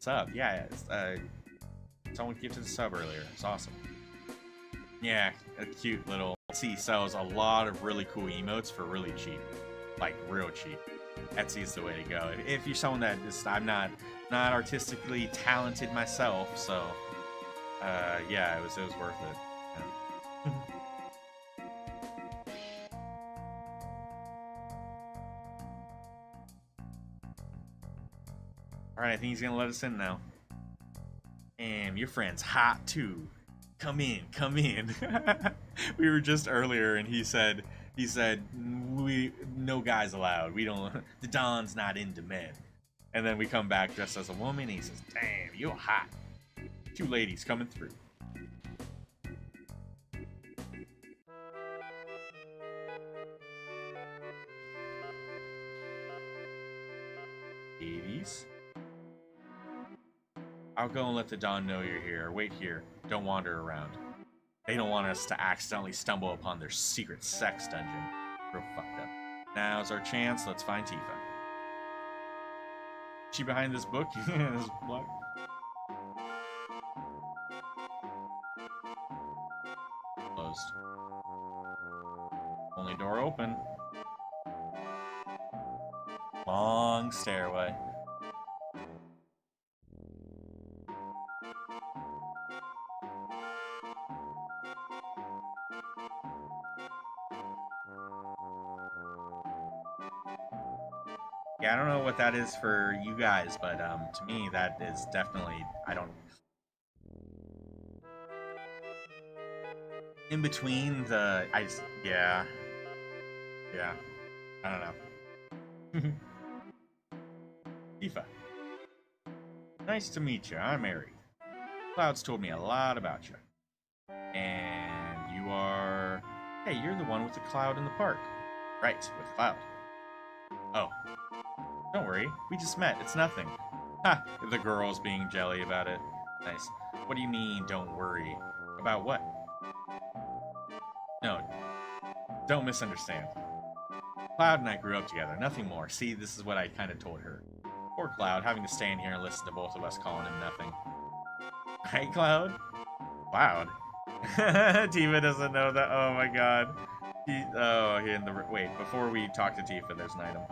sub. Yeah, uh, someone gifted a sub earlier. It's awesome. Yeah, a cute little. Etsy sells a lot of really cool emotes for really cheap, like real cheap. Etsy is the way to go. If you're someone that just, I'm not, not artistically talented myself, so, uh, yeah, it was, it was worth it. I think he's gonna let us in now. And your friend's hot too. Come in, come in. we were just earlier, and he said, he said, we no guys allowed. We don't. The Don's not into men. And then we come back dressed as a woman. And he says, "Damn, you're hot." Two ladies coming through. Ladies. I'll go and let the Don know you're here. Wait here. Don't wander around. They don't want us to accidentally stumble upon their secret sex dungeon. Real fucked up. Now's our chance. Let's find Tifa. She behind this book? this block? Closed. Only door open. Long stairway. I don't know what that is for you guys, but um, to me, that is definitely I don't. In between the, I just, yeah, yeah, I don't know. Tifa, nice to meet you. I'm Ari. Cloud's told me a lot about you, and you are. Hey, you're the one with the cloud in the park, right? With Cloud. Oh, don't worry, we just met. It's nothing. Ha! The girl's being jelly about it. Nice. What do you mean, don't worry? About what? No. Don't misunderstand. Cloud and I grew up together, nothing more. See, this is what I kind of told her. Poor Cloud, having to stand here and listen to both of us calling him nothing. Right, Cloud? Cloud? Tifa doesn't know that. Oh my god. He, oh, in the... Wait, before we talk to Tifa, there's an item.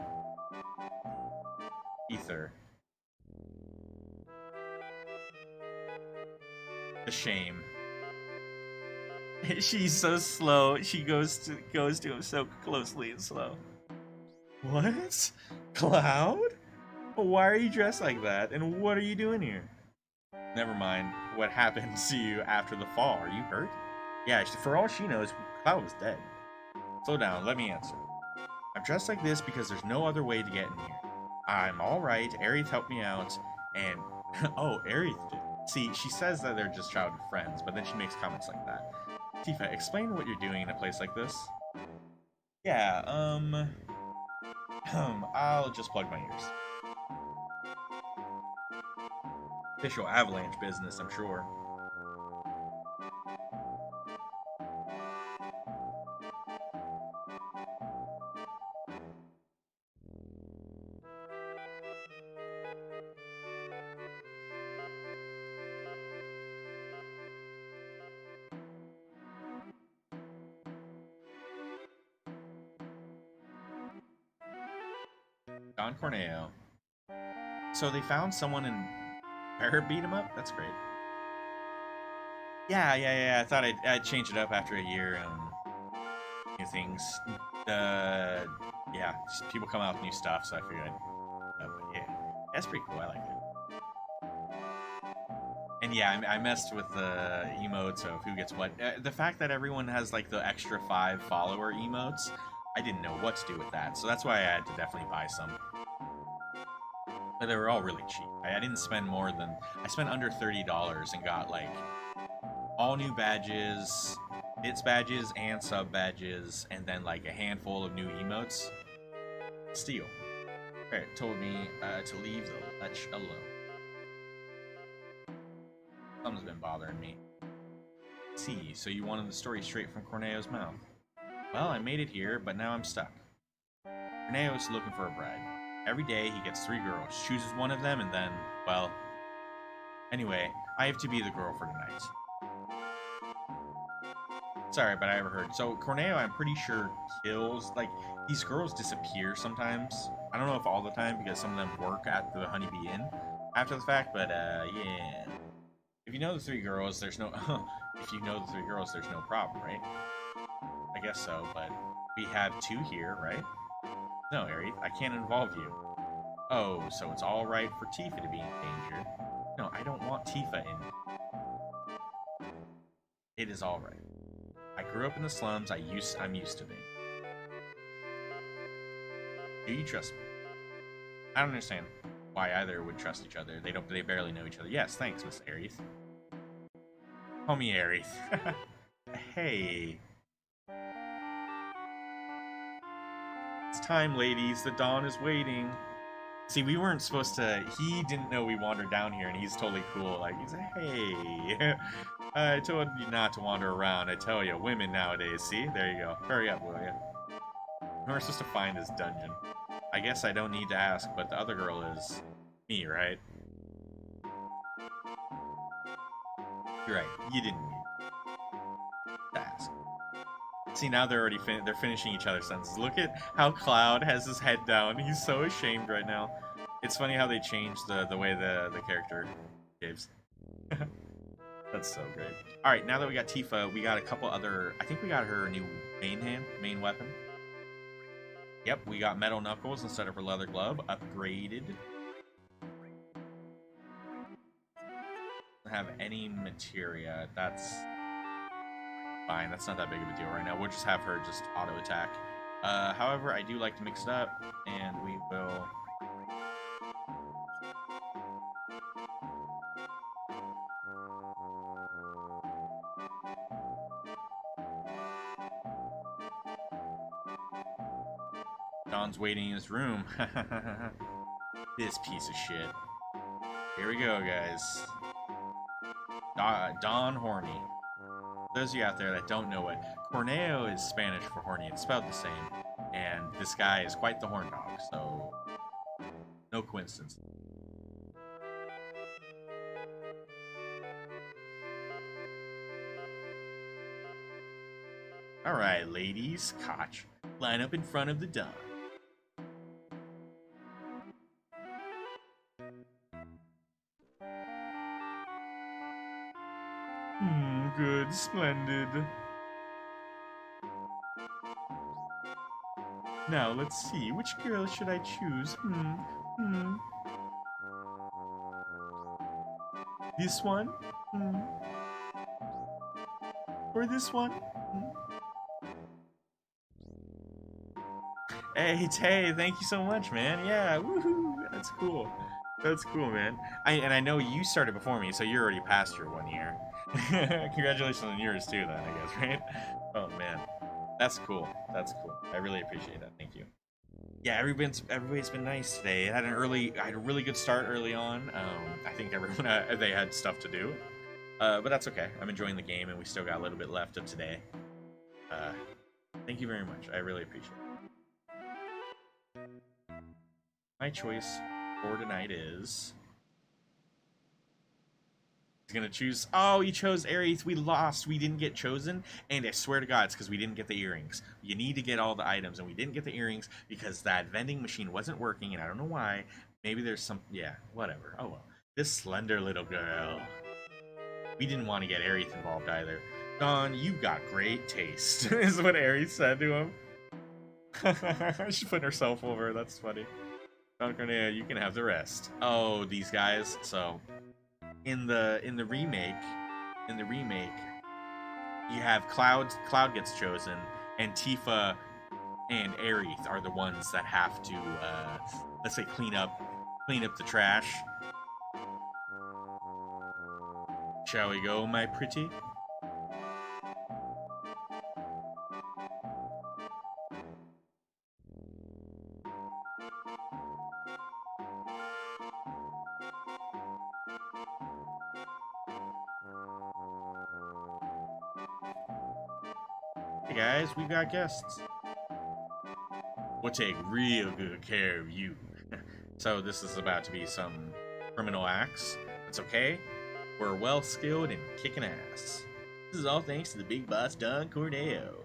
Ether. The shame. She's so slow. She goes to goes to him so closely and slow. What? Cloud? Why are you dressed like that? And what are you doing here? Never mind. What happened to you after the fall? Are you hurt? Yeah, for all she knows, Cloud was dead. Slow down. Let me answer. I'm dressed like this because there's no other way to get in here. I'm all right. Aerith helped me out, and oh, Aerith. See, she says that they're just childhood friends, but then she makes comments like that. Tifa, explain what you're doing in a place like this. Yeah, um, um, I'll just plug my ears. Official Avalanche business, I'm sure. So they found someone and Bear beat him up? That's great. Yeah, yeah, yeah. I thought I'd, I'd change it up after a year and new things. Uh, yeah, people come out with new stuff, so I figured I'd. Uh, yeah, that's pretty cool. I like it. And yeah, I, I messed with the emotes of who gets what. Uh, the fact that everyone has like the extra five follower emotes, I didn't know what to do with that, so that's why I had to definitely buy some. But they were all really cheap. I, I didn't spend more than I spent under thirty dollars and got like all new badges, bits badges and sub badges, and then like a handful of new emotes. Alright, told me uh, to leave the Lech alone. Something's been bothering me. See, so you wanted the story straight from Corneo's mouth. Well, I made it here, but now I'm stuck. Corneo's looking for a bride. Every day he gets three girls, chooses one of them, and then, well, Anyway, I have to be the girl for tonight. Sorry, but I overheard. So Corneo, I'm pretty sure kills like these girls disappear sometimes. I don't know if all the time because some of them work at the Honeybee Inn after the fact, but uh, yeah. If you know the three girls, there's no. if you know the three girls, there's no problem, right? I guess so, but we have two here, right? No, Aerith, I can't involve you. Oh, so it's all right for Tifa to be in danger. No, I don't want Tifa in. It is all right. I grew up in the slums. I used. I'm used to it. Do you trust me? I don't understand why either would trust each other. They don't. They barely know each other. Yes, thanks, Miss Aerith. Homie Aerith. hey. Time, ladies. The Don is waiting. See, we weren't supposed to. He didn't know we wandered down here, and he's totally cool. Like, he's like, hey. I told you not to wander around. I tell you, women nowadays. See? There you go. Hurry up, will you? We're supposed to find this dungeon. I guess I don't need to ask, but the other girl is me, right? You're right. You didn't See, now they're already fin they're finishing each other's sentences. Look at how Cloud has his head down. He's so ashamed right now. It's funny how they changed the, the way the, the character behaves. That's so great. All right, now that we got Tifa, we got a couple other. I think we got her new main hand, main weapon. Yep, we got metal knuckles instead of her leather glove, upgraded. Have any materia. That's fine. That's not that big of a deal right now. We'll just have her just auto attack. Uh, however, I do like to mix it up, and we will Don's waiting in his room. this piece of shit. Here we go, guys. Don Horny. Those of you out there that don't know it, Corneo is Spanish for horny. It's spelled the same. And this guy is quite the horn dog, so no coincidence. Alright, ladies, Koch, line up in front of the Don. Good, splendid. Now, let's see. Which girl should I choose? Hmm, hmm. This one? Hmm. Or this one? Hmm. Hey, Tay, thank you so much, man. Yeah, woohoo! That's cool. That's cool, man. I, and I know you started before me, so you're already past your one year. Congratulations on yours too, then I guess, right? Oh man, that's cool. That's cool. I really appreciate that. Thank you. Yeah, everybody's everybody's been nice today. I had an early, I had a really good start early on. Um, I think everyone uh, they had stuff to do, uh, but that's okay. I'm enjoying the game, and we still got a little bit left of today. Uh, thank you very much. I really appreciate it. My choice for tonight is He's gonna choose. Oh, he chose Aries. We lost. We didn't get chosen. And I swear to God, it's because we didn't get the earrings. You need to get all the items, and we didn't get the earrings because that vending machine wasn't working, and I don't know why. Maybe there's some. Yeah, whatever. Oh well. This slender little girl. We didn't want to get Aerith involved either. Don, you've got great taste, is what Aerith said to him. She put herself over. That's funny. Don Corneo, you can have the rest. Oh, these guys. So in the in the remake, in the remake, you have Cloud. Cloud gets chosen, and Tifa and Aerith are the ones that have to, uh, let's say, clean up clean up the trash. Shall we go, my pretty? We got guests. We'll take real good care of you. so this is about to be some criminal acts. It's okay. We're well skilled in kicking ass. This is all thanks to the big boss Don Corneo.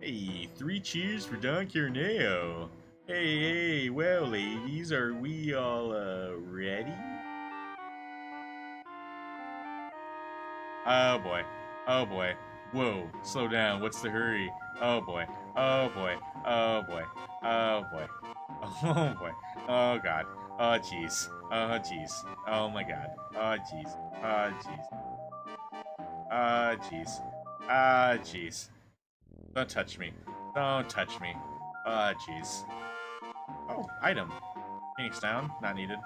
Hey, three cheers for Don Corneo. Hey, hey, well, ladies, are we all uh, ready? Oh boy. Oh boy. Whoa, slow down. What's the hurry? Oh boy. Oh boy. Oh boy. Oh boy. Oh boy. Oh god. Oh jeez. Oh jeez. Oh my god. Oh jeez. Oh jeez. Oh jeez. Ah jeez. Don't touch me. Don't touch me. Oh jeez. Oh, item. Phoenix down. Not needed.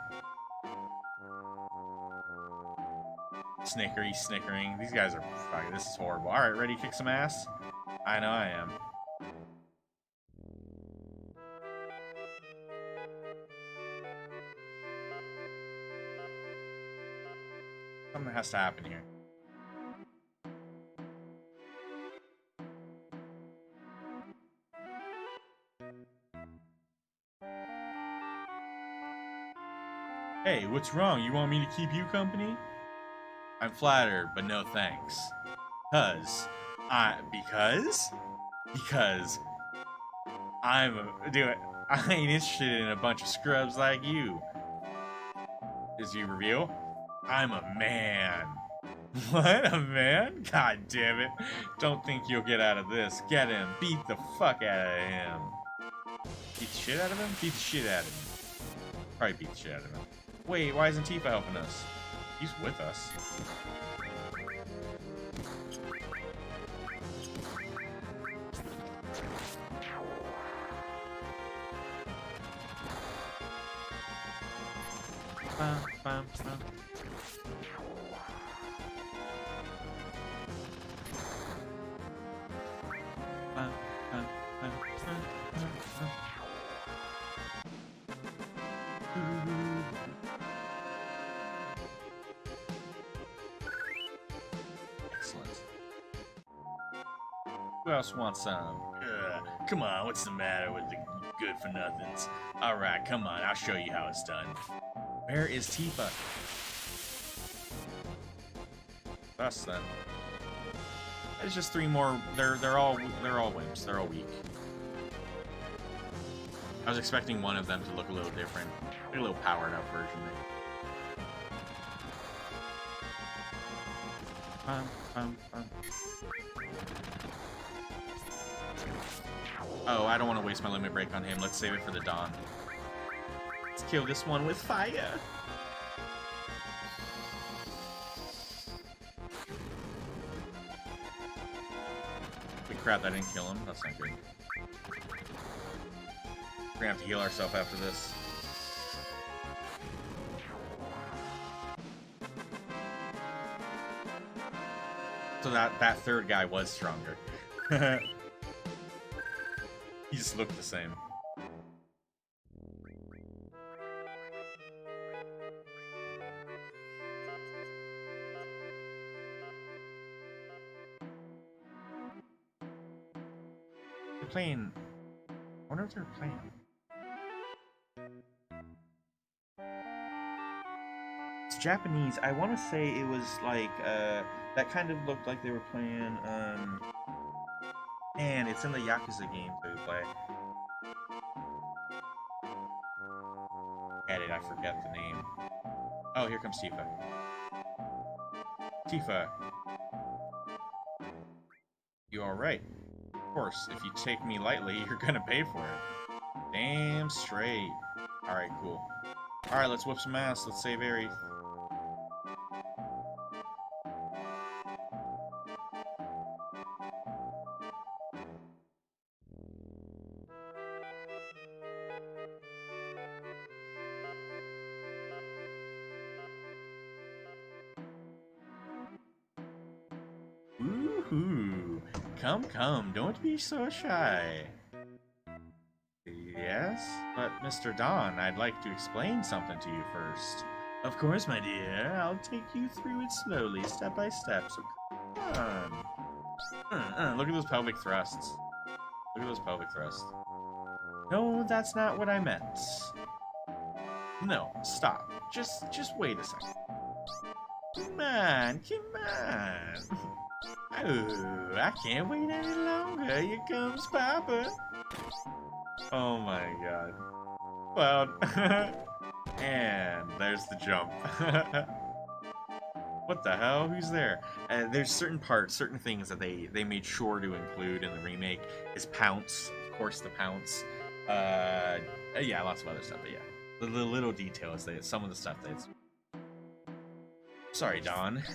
Snickery, snickering. These guys are fucking. This is horrible. All right, ready to kick some ass? I know I am. Something has to happen here. Hey, what's wrong? You want me to keep you company? I'm flattered, but no thanks. Cause I because because I'm a dude. I ain't interested in a bunch of scrubs like you. Is you reveal? I'm a man. What a man? God damn it! Don't think you'll get out of this. Get him. Beat the fuck out of him. Beat the shit out of him. Beat the shit out of him. Probably beat the shit out of him. Wait, why isn't Tifa helping us? He's with us. Bum, bum, bum. Who else wants some? Ugh, come on, what's the matter with the good for nothings? Alright, come on, I'll show you how it's done. Where is Tifa? Us then. It's just three more. They're they're all they're all wimps. They're all weak. I was expecting one of them to look a little different, a little powered up version. Bum, bum, bum. Oh, I don't want to waste my limit break on him. Let's save it for the Don. Let's kill this one with fire. Crap, I didn't kill him. That's not good. We're gonna have to heal ourselves after this. So that, that third guy was stronger. looked the same. They're playing. I wonder if they're playing. It's Japanese. I want to say it was like uh, that kind of looked like they were playing. Um, and it's in the Yakuza game that we play. Edit. I forget the name. Oh, here comes Tifa. Tifa. You alright? Of course, if you take me lightly, you're gonna pay for it. Damn straight. Alright, cool. Alright, let's whip some ass. Let's save Aerith. Be so shy. Yes, but Mr. Don, I'd like to explain something to you first. Of course, my dear. I'll take you through it slowly, step by step, so come on. Uh, uh, look at those pelvic thrusts. Look at those pelvic thrusts. No, that's not what I meant. No, stop. Just, just wait a second. Come on, come on. Oh, I can't wait any longer. Here comes Papa. Oh my god. Cloud. and there's the jump. what the hell? Who's there? Uh, there's certain parts, certain things that they, they made sure to include in the remake. Is Pounce, of course the Pounce. Uh, yeah, lots of other stuff, but yeah. The, the little details, that some of the stuff that's... Sorry, Don.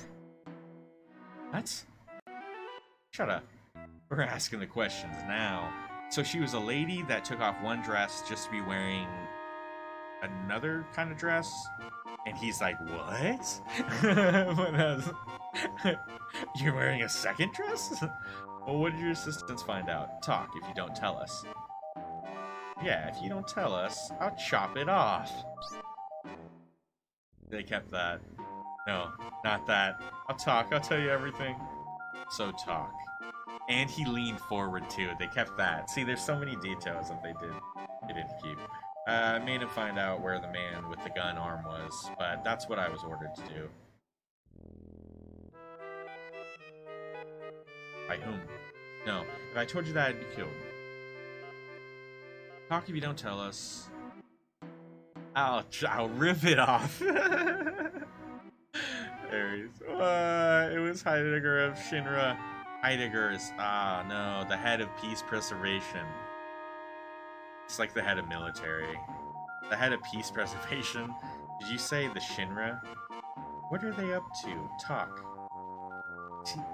What? Shut up. We're asking the questions now. So she was a lady that took off one dress just to be wearing another kind of dress? And he's like, what? You're wearing a second dress? well, what did your assistants find out? Talk if you don't tell us. Yeah, if you don't tell us, I'll chop it off. They kept that. No, not that. I'll talk, I'll tell you everything. So talk. And he leaned forward too. They kept that. See, there's so many details that they did. They didn't keep. Uh, I made him find out where the man with the gun arm was, but that's what I was ordered to do. By whom? No. If I told you that, I'd be killed. Talk if you don't tell us. I'll, I'll rip it off. Uh, it was Heidegger of Shinra. Heidegger's. Ah, no. The head of peace preservation. It's like the head of military. The head of peace preservation. Did you say the Shinra? What are they up to? Talk.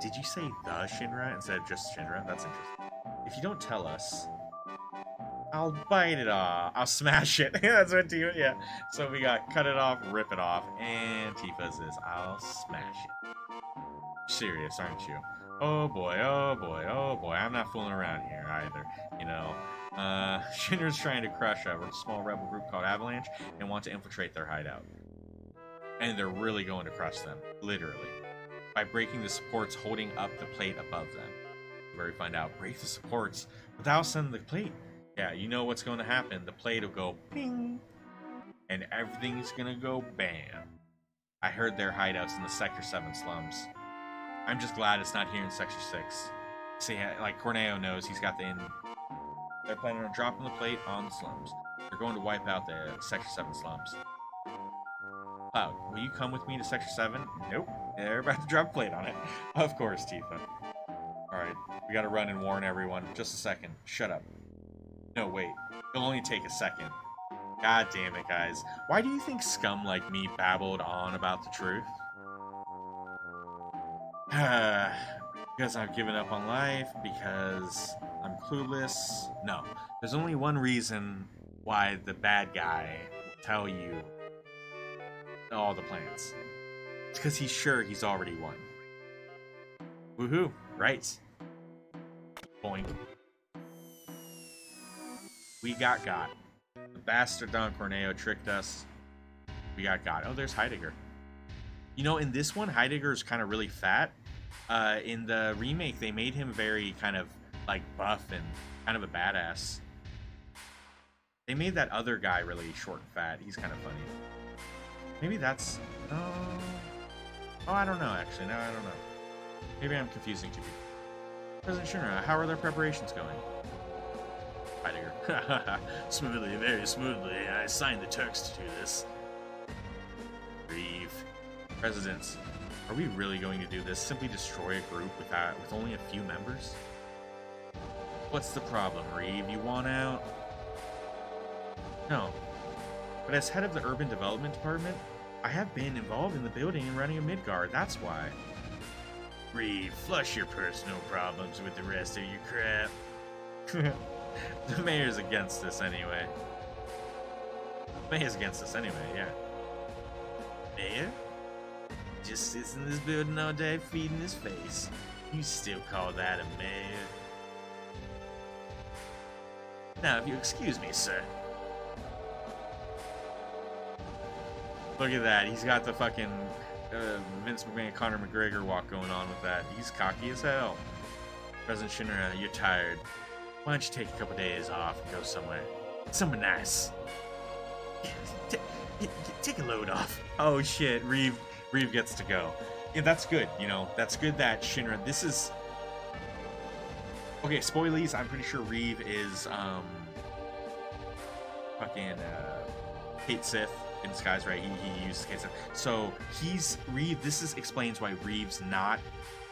Did you say the Shinra instead of just Shinra? That's interesting. If you don't tell us, I'll bite it off. I'll smash it. That's what Tifa, yeah. So we got cut it off, rip it off, and Tifa's is I'll smash it. Serious, aren't you? Oh boy, oh boy, oh boy. I'm not fooling around here either. You know, uh, Shinra's trying to crush a small rebel group called Avalanche and want to infiltrate their hideout. And they're really going to crush them, literally, by breaking the supports holding up the plate above them. Where we find out, break the supports without sending the plate. Yeah, you know what's going to happen. The plate will go ping, and everything's going to go bam. I heard their hideouts in the Sector 7 slums. I'm just glad it's not here in Sector 6. See, like Corneo knows he's got the in. They're planning on dropping the plate on the slums. They're going to wipe out the Sector 7 slums. Cloud, will you come with me to Sector 7? Nope. They're about to drop a plate on it. Of course, Tifa. Alright, we gotta run and warn everyone. Just a second. Shut up. No, wait. It'll only take a second. God damn it, guys. Why do you think scum like me babbled on about the truth? because I've given up on life, because I'm clueless. No, there's only one reason why the bad guy will tell you all the plans. It's because he's sure he's already won. Woohoo, right. Boink. We got got. The bastard Don Corneo tricked us. We got got. Oh, there's Heidegger. You know, in this one, Heidegger is kind of really fat. Uh, in the remake, they made him very kind of like buff and kind of a badass. They made that other guy really short and fat. He's kind of funny. Maybe that's. Oh, oh, I don't know. Actually, no, I don't know. Maybe I'm confusing two people. President Shinra, how are their preparations going? Heidegger. smoothly, very smoothly. I signed the Turks to do this. Breathe. Presidents, are we really going to do this? Simply destroy a group with, that, with only a few members? What's the problem, Reeve? You want out? No. But as head of the Urban Development Department, I have been involved in the building and running of Midgar, that's why. Reeve, flush your personal problems with the rest of your crap. the mayor's against this anyway. The mayor's against this anyway, yeah. Mayor? just sits in this building all day feeding his face. You still call that a mayor? Now, if you excuse me, sir. Look at that. He's got the fucking uh, Vince McMahon, Conor McGregor walk going on with that. He's cocky as hell. President Shinra, you're tired. Why don't you take a couple days off and go somewhere? Somewhere nice. take a load off. Oh shit, Reeve Reeve gets to go. Yeah, that's good. You know, that's good that Shinra. This is okay. Spoilies. I'm pretty sure Reeve is um fucking uh, Cait Sith in disguise, right? He, he used Cait Sith. So he's Reeve. This is explains why Reeve's not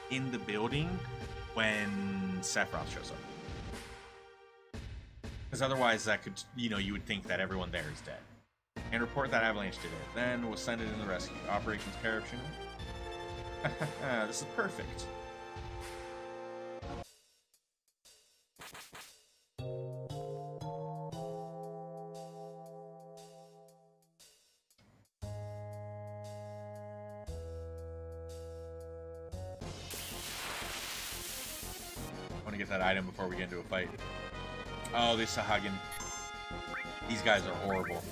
in the building when Sephiroth shows up. Because otherwise, that could, you know, you would think that everyone there is dead. And report that Avalanche did it. Then we'll send it in the rescue. Operations Corruption. this is perfect. I want to get that item before we get into a fight. Oh, this Sahagin. These guys are horrible.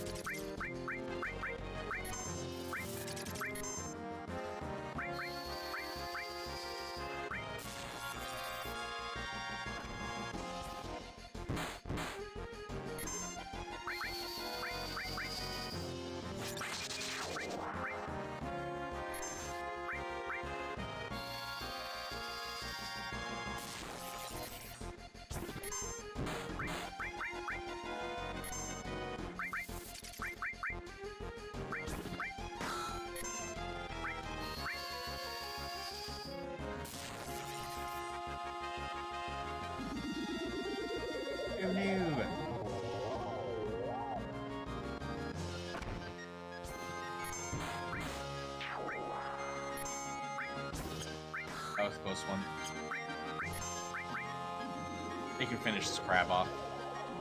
Finish this crab off.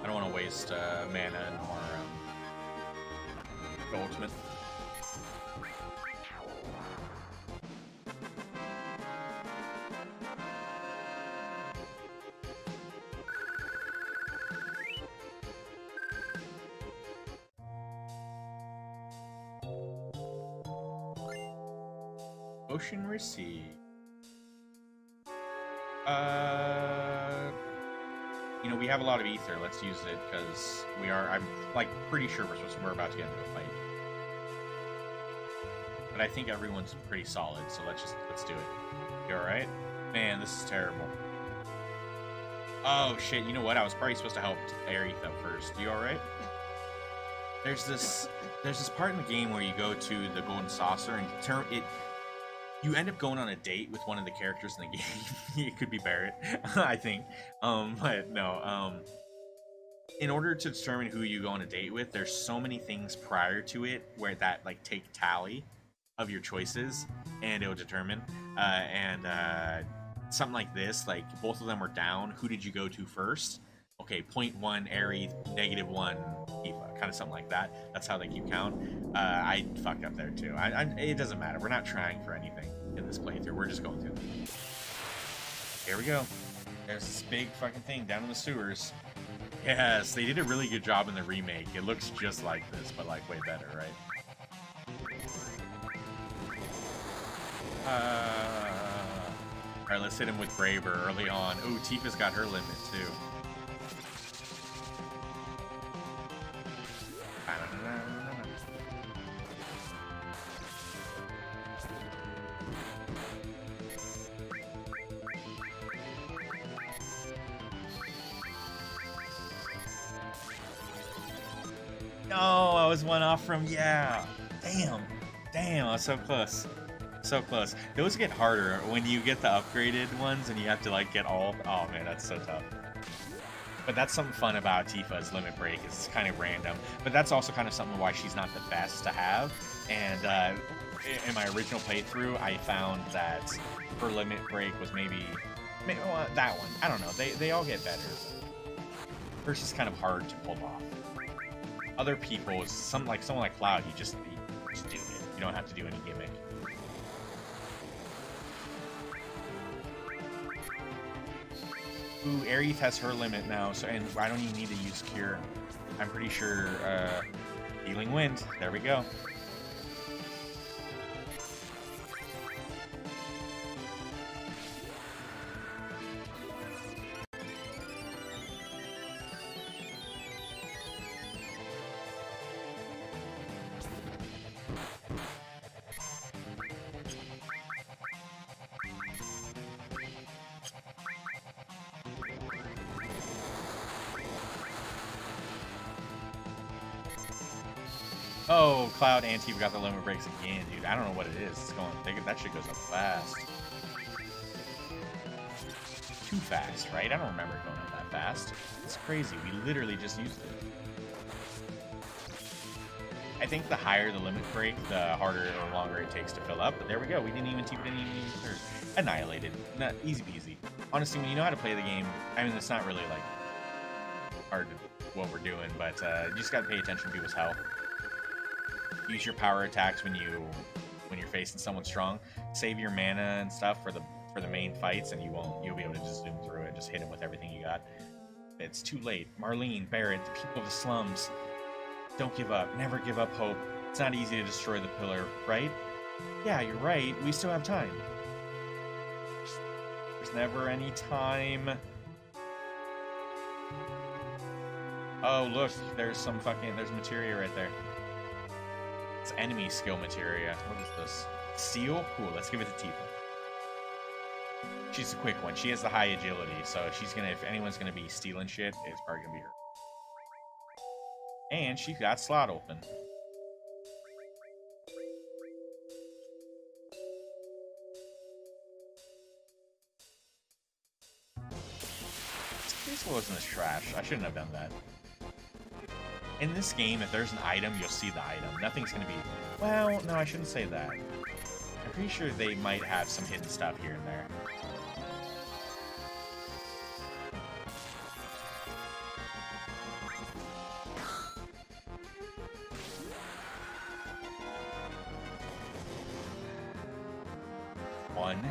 I don't want to waste uh, mana nor um, ultimate. Ocean Receipt. Have a lot of ether. Let's use it because we are. I'm like pretty sure we're supposed. To, we're about to get into a fight. But I think everyone's pretty solid, so let's just let's do it. You all right? Man, this is terrible. Oh shit! You know what? I was probably supposed to help up first. You all right? There's this there's this part in the game where you go to the golden saucer and turn it you end up going on a date with one of the characters in the game. it could be Barrett, I think. Um, but no. Um, in order to determine who you go on a date with, there's so many things prior to it where that like take tally of your choices, and it will determine. Uh, and uh, something like this, like both of them were down. Who did you go to first? Okay, point one, Aerith, negative one, kind of something like that. That's how they keep count. Uh, I fucked up there too. I, I, it doesn't matter. We're not trying for anything in this playthrough. We're just going through. Here we go. There's this big fucking thing down in the sewers. Yes, they did a really good job in the remake. It looks just like this, but like way better, right? Uh, all right, let's hit him with Braver early on. Ooh, Tifa's got her limit too. No, I was one off from yeah. Damn, damn, I was so close, so close. Those get harder when you get the upgraded ones and you have to like get all. Oh man, that's so tough. But that's something fun about Tifa's limit break. It's kind of random, but that's also kind of something why she's not the best to have. And uh, in my original playthrough, I found that her limit break was maybe, maybe well, that one. I don't know. They they all get better. Hers is kind of hard to pull off other people, some like someone like Cloud, you just, you just do it. You don't have to do any gimmick. Ooh, Aerith has her limit now, so and I don't even need to use Cure. I'm pretty sure uh, Healing Wind. There we go. And got the limit breaks again, dude. I don't know what it is. It's going. They, that shit goes up fast. Too fast, right? I don't remember going up that fast. It's crazy. We literally just used it. I think the higher the limit break, the harder or longer it takes to fill up. But there we go. We didn't even Tifa didn't or annihilated. Not easy peasy. Honestly, when you know how to play the game, I mean, it's not really like hard what we're doing, but uh, you just got to pay attention to people's health. Use your power attacks when you when you're facing someone strong. Save your mana and stuff for the for the main fights, and you won't you'll be able to just zoom through it. Just hit him with everything you got. It's too late. Marlene, Barrett, the people of the slums. Don't give up. Never give up hope. It's not easy to destroy the pillar, right? Yeah, you're right. We still have time. There's never any time. Oh, look, there's some fucking, there's materia right there. It's enemy skill materia. What is this? Steel? Cool, let's give it to Tifa. She's a quick one. She has the high agility, so she's gonna, if anyone's gonna be stealing shit, it's probably gonna be her. And she got slot open. This wasn't as trash. I shouldn't have done that. In this game, if there's an item, you'll see the item. Nothing's gonna be... Well, no, I shouldn't say that. I'm pretty sure they might have some hidden stuff here and there. One.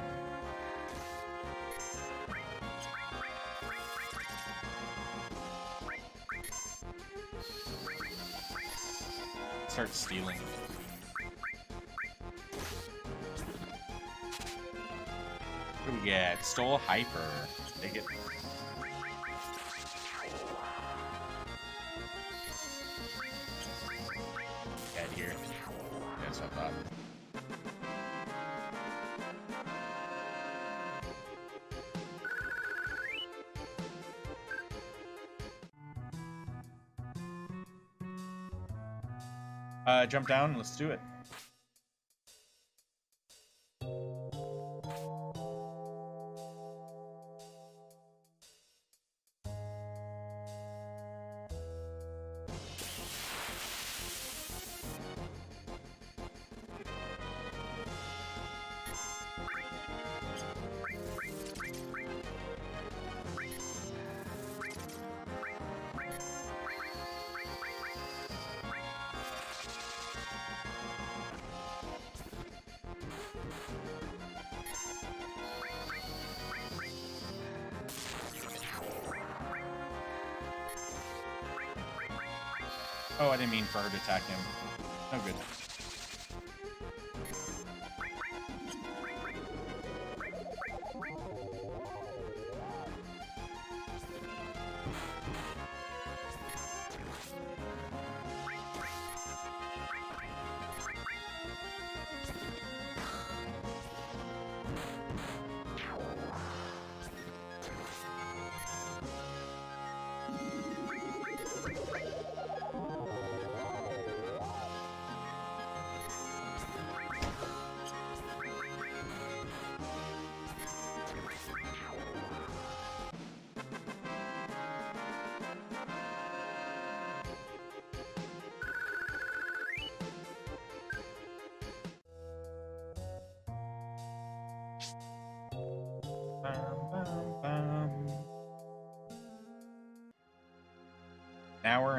Start stealing. What do we get? Stole Hyper. They get jump down. Let's do it. For her to attack him. No good.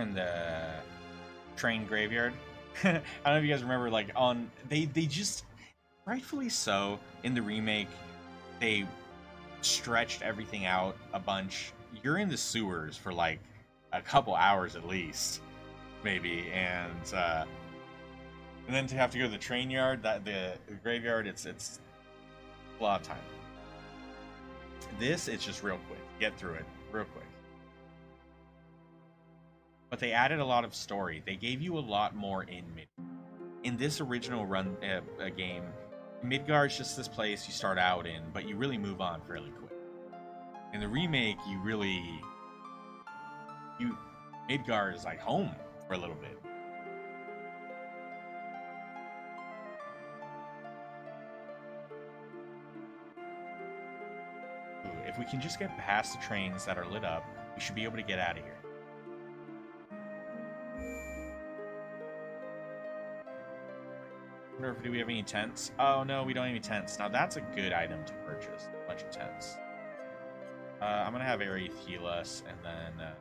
In the train graveyard. I don't know if you guys remember, like on they they just rightfully so in the remake they stretched everything out a bunch. You're in the sewers for like a couple hours at least, maybe, and uh, and then to have to go to the train yard, that the, the graveyard, it's it's a lot of time. This, it's just real quick. Get through it but they added a lot of story. They gave you a lot more in mid. In this original run uh, uh game, Midgar is just this place you start out in, but you really move on fairly quick. In the remake, you really you Midgar is like home for a little bit. If we can just get past the trains that are lit up, we should be able to get out of here. Wonder if do we have any tents? Oh no, we don't have any tents. Now that's a good item to purchase. A bunch of tents. Uh, I'm gonna have Aerith heal us, and then uh,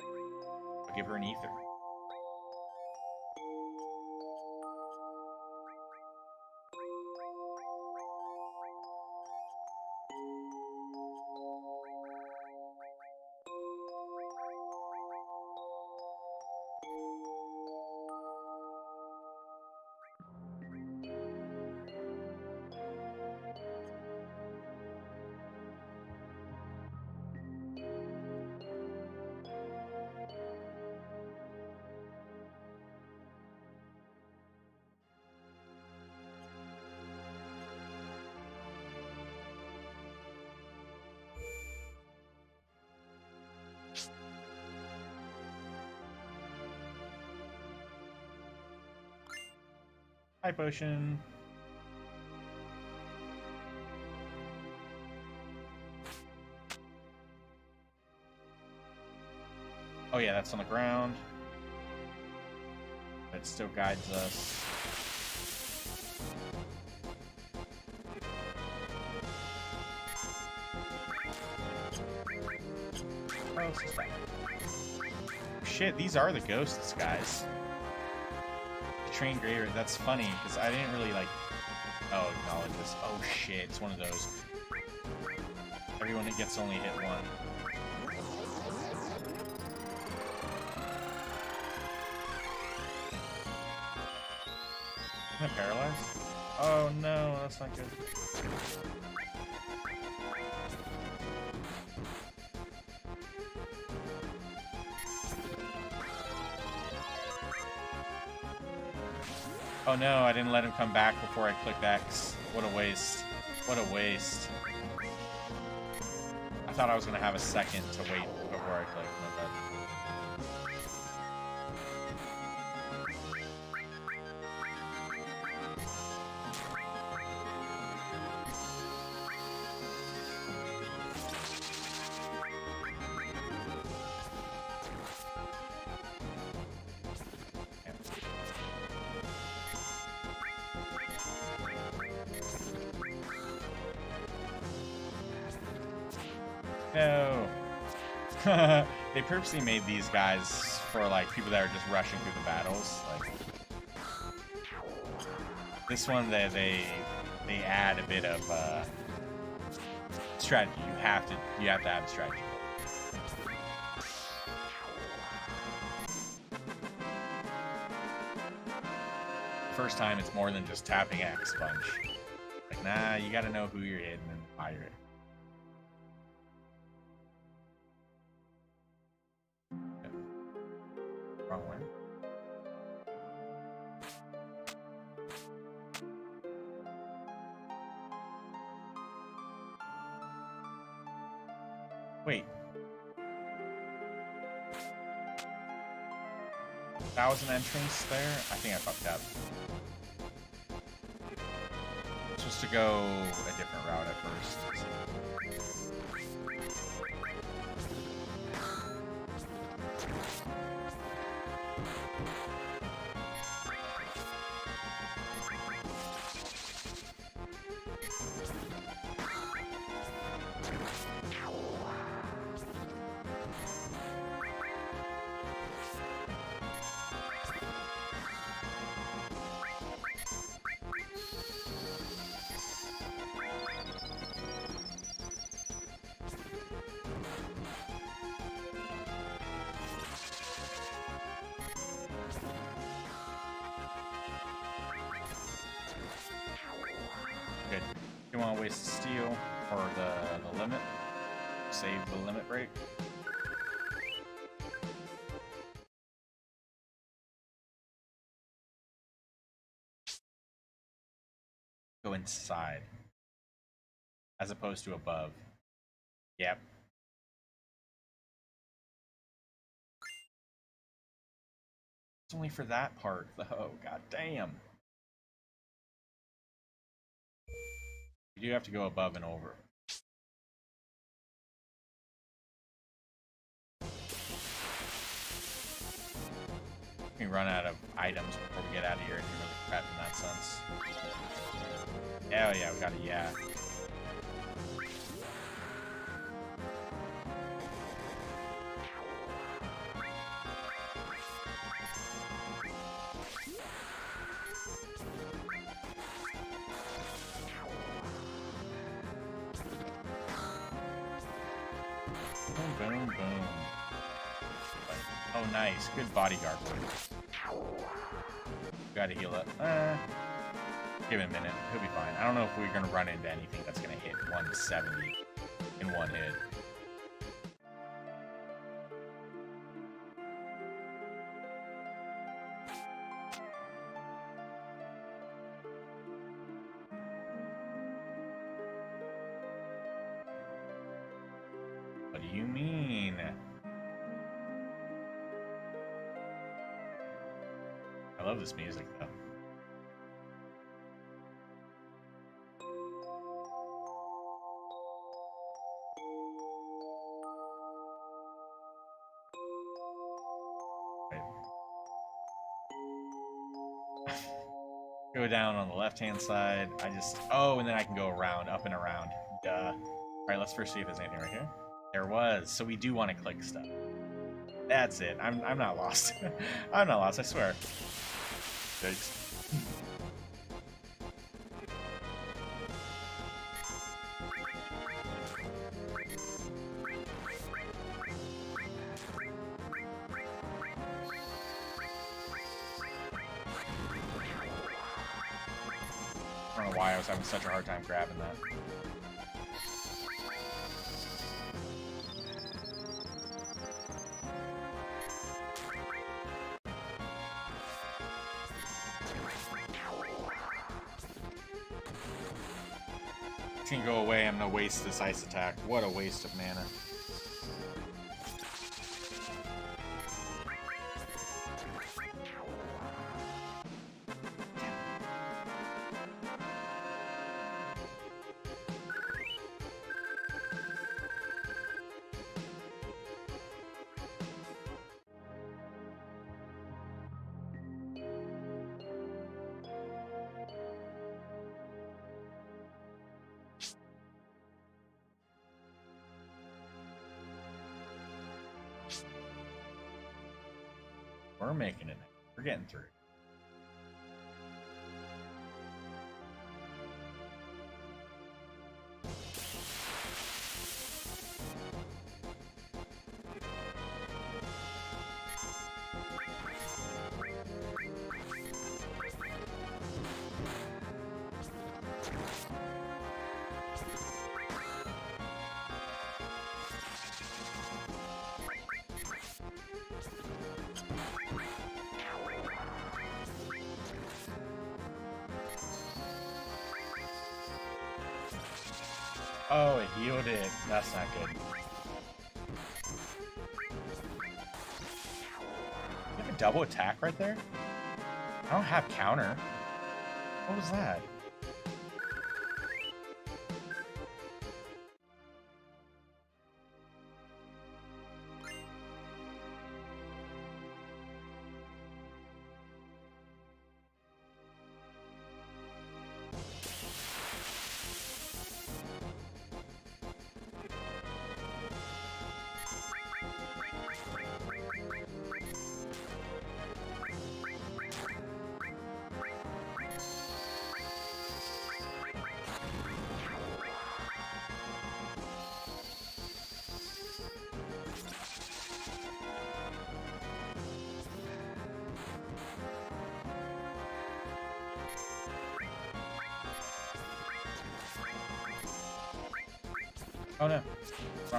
I'll give her an ether. Potion. Oh yeah, that's on the ground. It still guides us. Oh, this is fine. Shit, these are the ghosts, guys train graveyard. That's funny because I didn't really like. Oh, acknowledge this. Oh shit! It's one of those. Everyone that gets only hit one. Am I paralyzed? Oh no, that's not good. Oh no, I didn't let him come back before I clicked X. What a waste. What a waste. I thought I was going to have a second to wait before I clicked. purposely made these guys for like people that are just rushing through the battles. Like this one, they they they add a bit of uh, strategy. You have to you have to have strategy. First time, it's more than just tapping X bunch. Like, nah, you gotta know who you're hitting and why you're hitting. Entrance there? I think I fucked up. Just to go a different route at first. Inside as opposed to above. Yep. It's only for that part, though. God damn. You do have to go above and over. We run out of items before we get out of here and you're really crap in that sense. Hell yeah, we got a yeah. Boom, boom, boom. Oh, nice. Good bodyguard work. Gotta heal up. Uh, give it a minute. He'll be fine. I don't know if we're gonna run into anything that's gonna hit 170 in one hit. Down on the left hand side. I just oh, and then I can go around, up and around. Duh. All right, let's first see if there's anything right here. There was. So we do want to click stuff. That's it. I'm I'm not lost. I'm not lost. I swear. Yikes. Waste this ice attack. What a waste of mana. It. That's not good. You have a double attack right there? I don't have counter. What was that?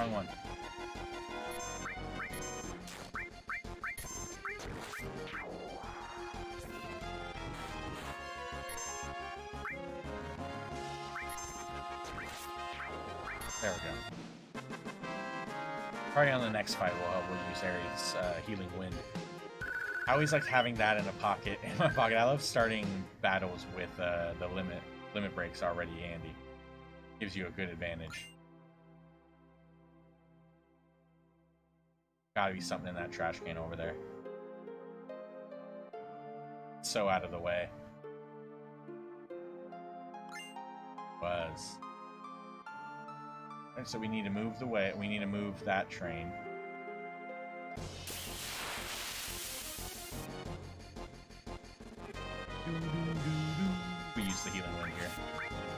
Wrong one. There we go. Probably on the next fight we'll, we'll use Aerith's uh, Healing Wind. I always like having that in a pocket in my pocket. I love starting battles with uh, the limit limit breaks already handy. Gives you a good advantage. Gotta be something in that trash can over there. So out of the way. Was. so we need to move the way. We need to move that train. We use the healing wind here.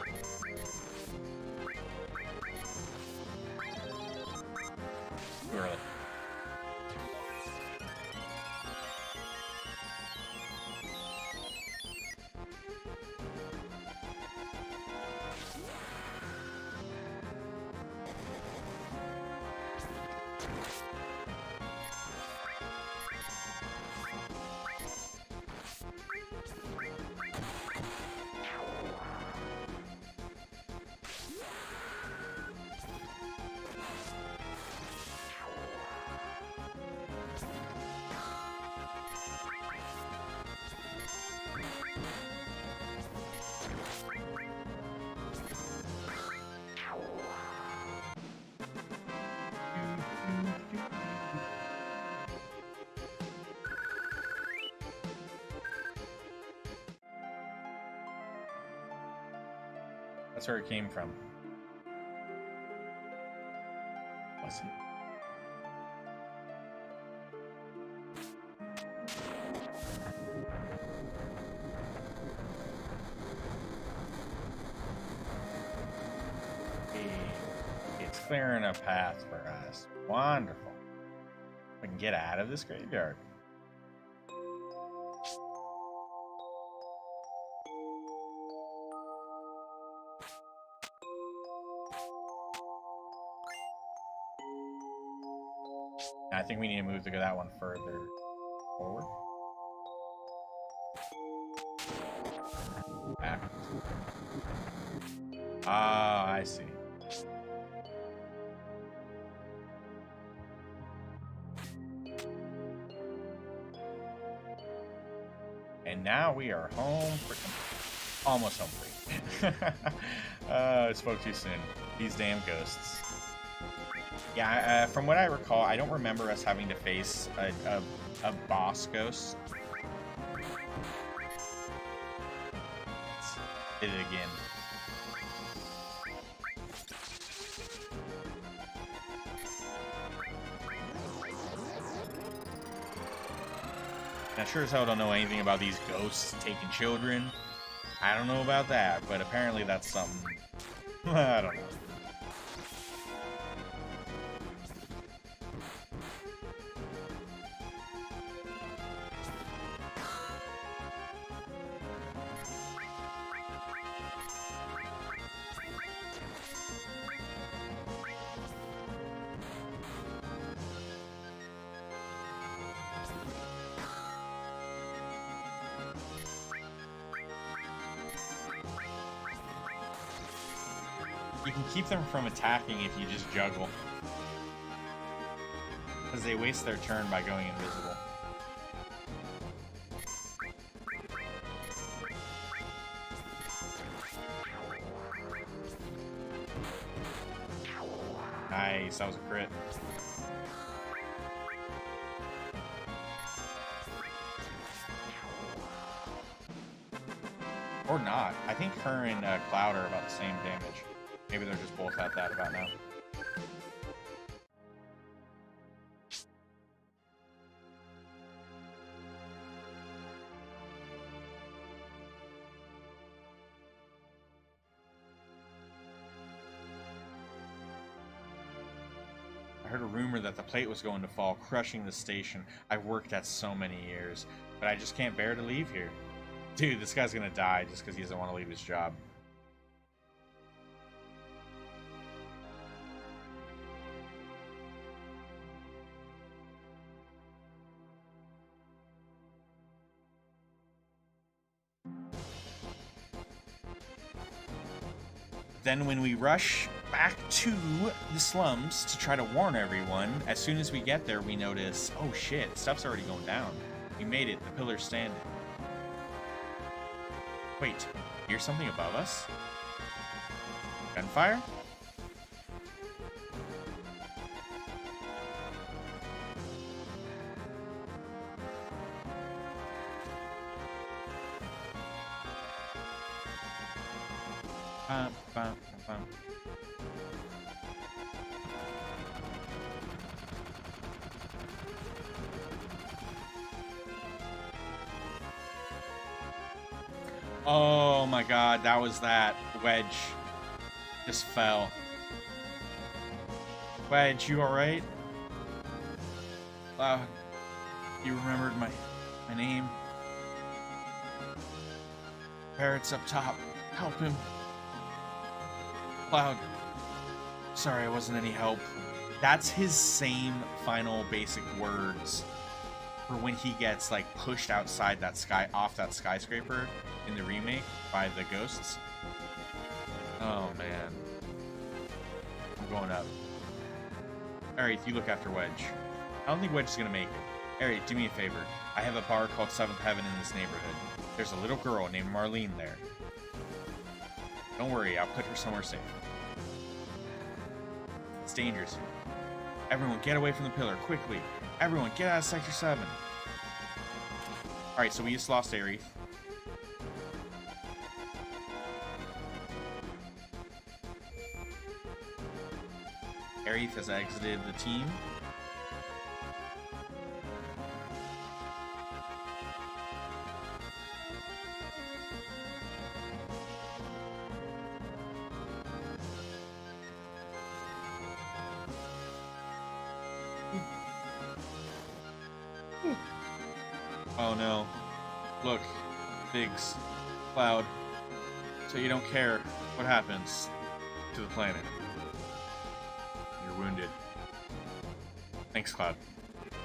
That's where it came from. Was it? It's clearing a path for us. Wonderful. We can get out of this graveyard. Think we need to move to go that one further forward. Back. Ah, I see. And now we are home free. Almost home free. uh, I spoke too soon. These damn ghosts. Yeah, uh, from what I recall, I don't remember us having to face a, a, a boss ghost. Did it again. I sure as hell don't know anything about these ghosts taking children. I don't know about that, but apparently that's something. I don't know. From attacking if you just juggle. Because they waste their turn by going invisible. Nice, that was a crit. Or not. I think her and uh, Cloud are about the same damage. At that about now. I heard a rumor that the plate was going to fall, crushing the station. I've worked at so many years, but I just can't bear to leave here. Dude, this guy's gonna die just because he doesn't want to leave his job. Then when we rush back to the slums to try to warn everyone, as soon as we get there, we notice, oh shit, stuff's already going down. We made it, the pillar's standing. Wait, here's something above us? Gunfire? Just fell. Wedge, you alright? Wow. Uh, you remembered my my name. Barret's up top. Help him. Cloud. Sorry, I wasn't any help. That's his same final basic words for when he gets like pushed outside that sky off that skyscraper in the remake by the ghosts. Oh man. Going up. Alright, you look after Wedge. I don't think Wedge is gonna make it. Alright, do me a favor. I have a bar called Seventh Heaven in this neighborhood. There's a little girl named Marlene there. Don't worry, I'll put her somewhere safe. It's dangerous. Everyone, get away from the pillar, quickly. Everyone, get out of Sector 7. Alright, so we just lost Aerith. Aerith has exited the team. Oh no. Look, Biggs, Cloud. So you don't care what happens to the planet. Cloud.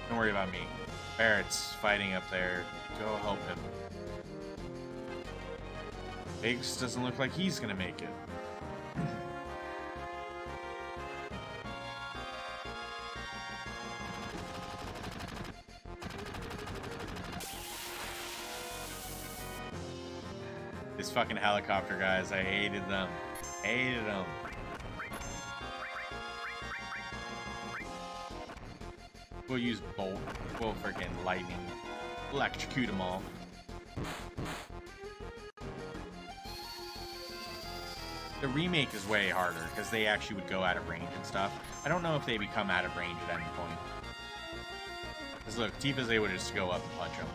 Don't worry about me. Barret's fighting up there. Go help him. Biggs doesn't look like he's gonna make it. These fucking helicopter guys, I hated them. Hated them. We'll use bolt. We'll freaking lightning. Electrocute them all. The remake is way harder because they actually would go out of range and stuff. I don't know if they become out of range at any point. Because look, Tifa's able to just go up and punch them.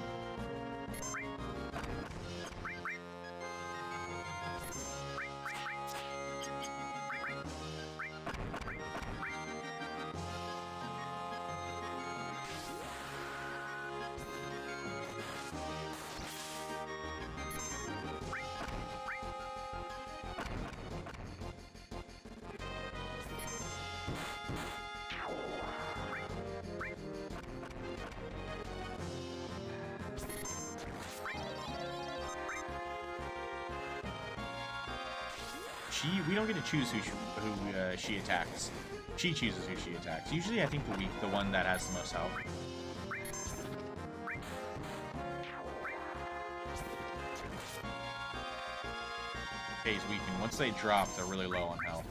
Choose who she, who uh, she attacks. She chooses who she attacks. Usually, I think the weak, the one that has the most health. Phase weaken. Once they drop, they're really low on health.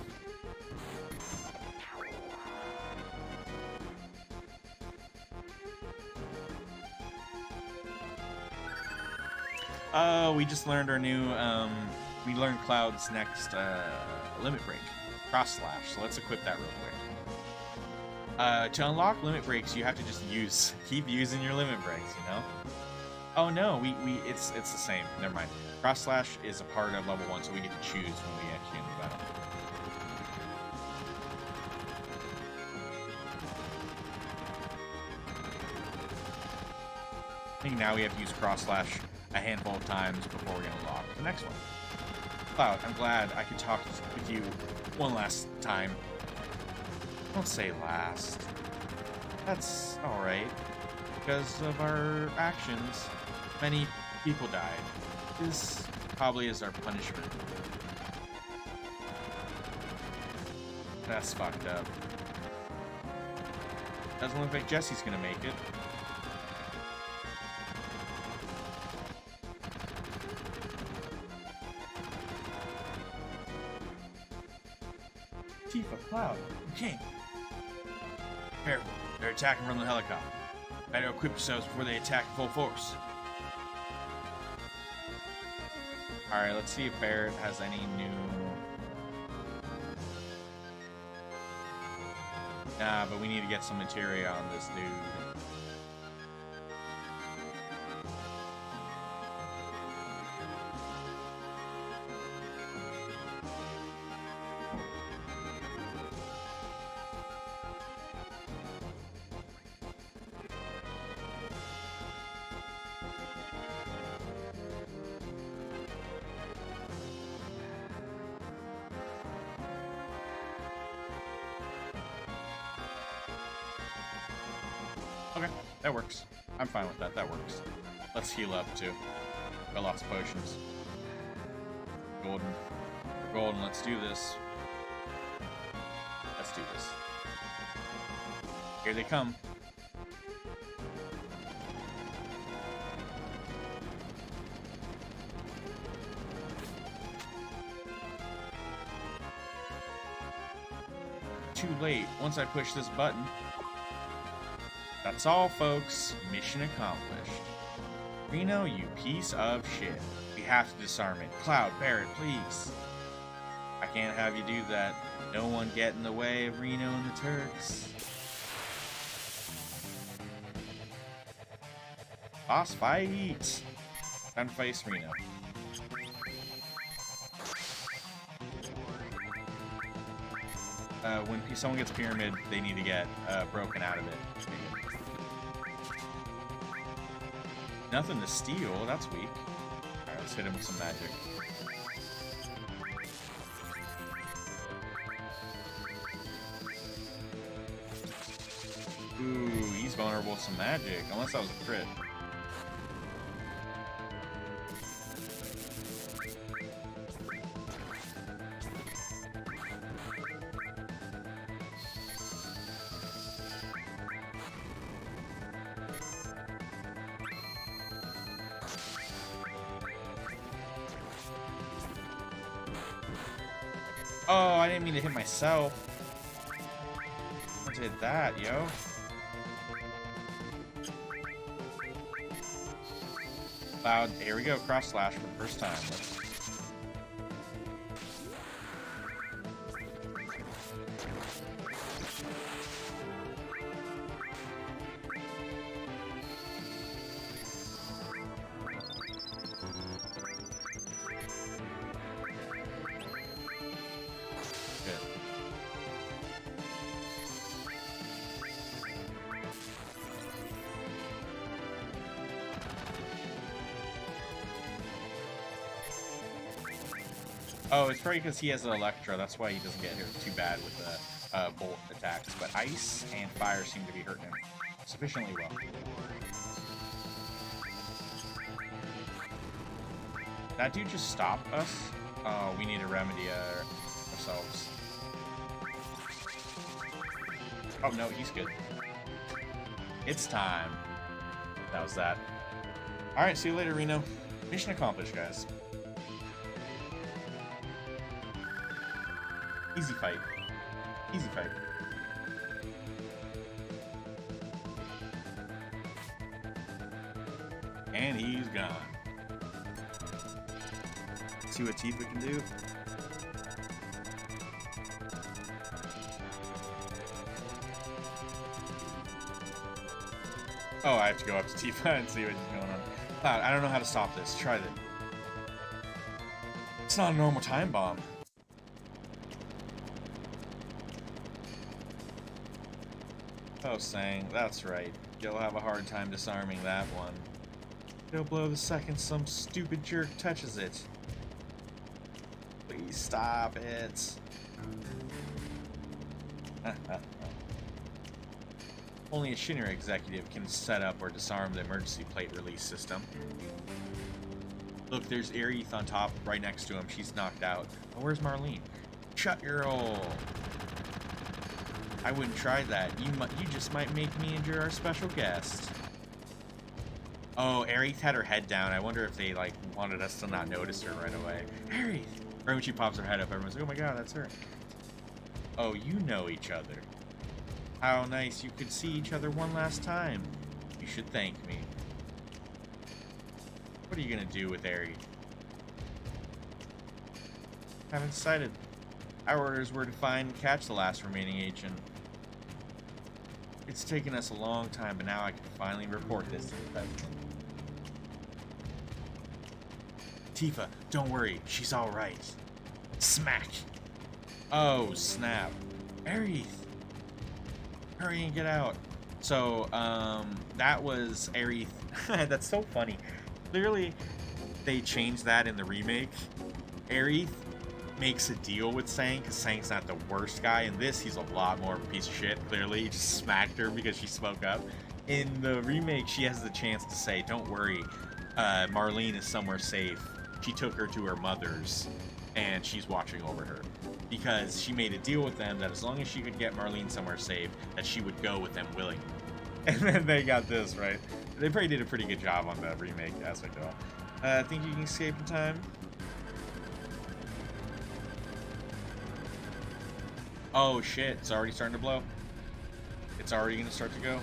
Oh, we just learned our new, um, we learned Cloud's next uh, limit break, cross slash. So let's equip that real quick. Uh, to unlock limit breaks, you have to just use, keep using your limit breaks. You know. Oh no, we, we it's it's the same. Never mind. Cross slash is a part of level one, so we get to choose when we actually enter battle. I think now we have to use cross slash a handful of times before we unlock the next one. Cloud, I'm glad I could talk with you one last time. Don't say last. That's alright. Because of our actions, many people died. This probably is our punishment. That's fucked up. Doesn't look like Jesse's gonna make it. King. Careful, they're attacking from the helicopter. Better equip yourselves before they attack full force. Alright, let's see if Barret has any new... Nah, but we need to get some materia on this dude. Okay, that works. I'm fine with that. That works. Let's heal up too. Got lots of potions. Golden. golden. Let's do this. Let's do this. Here they come. Too late. Once I push this button, that's all, folks. Mission accomplished. Reno, you piece of shit. We have to disarm it. Cloud, Barret, please. I can't have you do that. No one get in the way of Reno and the Turks. Boss fight! Time to face Reno. Uh, when someone gets Pyramid, they need to get uh, broken out of it. Nothing to steal, that's weak. Alright, let's hit him with some magic. Ooh, he's vulnerable to some magic, unless that was a crit. Myself. I did that, yo. Cloud, here we go, cross slash for the first time. Let's probably because he has an Electro. That's why he doesn't get hit too bad with the uh, bolt attacks. But Ice and Fire seem to be hurting him sufficiently well. That dude just stopped us? Oh, we need to remedy uh, ourselves. Oh, no, he's good. It's time. That was that. Alright, see you later, Reno. Mission accomplished, guys. Easy fight. Easy fight. And he's gone. See what Tifa can do? Oh, I have to go up to Tifa and see what's going on. Cloud, I don't know how to stop this. Try it. It's not a normal time bomb. Oh, Tseng, that's right. You'll have a hard time disarming that one. It'll blow the second some stupid jerk touches it. Please stop it. Only a Shinra executive can set up or disarm the emergency plate release system. Look, there's Aerith on top, right next to him. She's knocked out. Oh, where's Marlene? Shut your hole. I wouldn't try that. You might, you just might make me injure our special guest. Oh, Aerith had her head down. I wonder if they like wanted us to not notice her right away. Aerith! Right when she pops her head up, everyone's like, "Oh my god, that's her." Oh, you know each other. How nice you could see each other one last time. You should thank me. What are you gonna do with Aerie? Haven't decided. Our orders were to find and catch the last remaining agent. It's taken us a long time, but now I can finally report this to the president. Tifa, don't worry, she's alright. Smack! Oh, snap. Aerith! Hurry and get out. So, um, that was Aerith. That's so funny. Clearly, they changed that in the remake. Aerith makes a deal with Tseng because Tseng's not the worst guy. In this, he's a lot more of a piece of shit. Clearly, he just smacked her because she spoke up. In the remake, she has the chance to say, "Don't worry, uh, Marlene is somewhere safe. She took her to her mother's, and she's watching over her." Because she made a deal with them that as long as she could get Marlene somewhere safe, that she would go with them willingly. And then they got this right. They probably did a pretty good job on the remake aspect of it. Uh, I think you can escape in time. Oh shit, it's already starting to blow. It's already gonna start to go.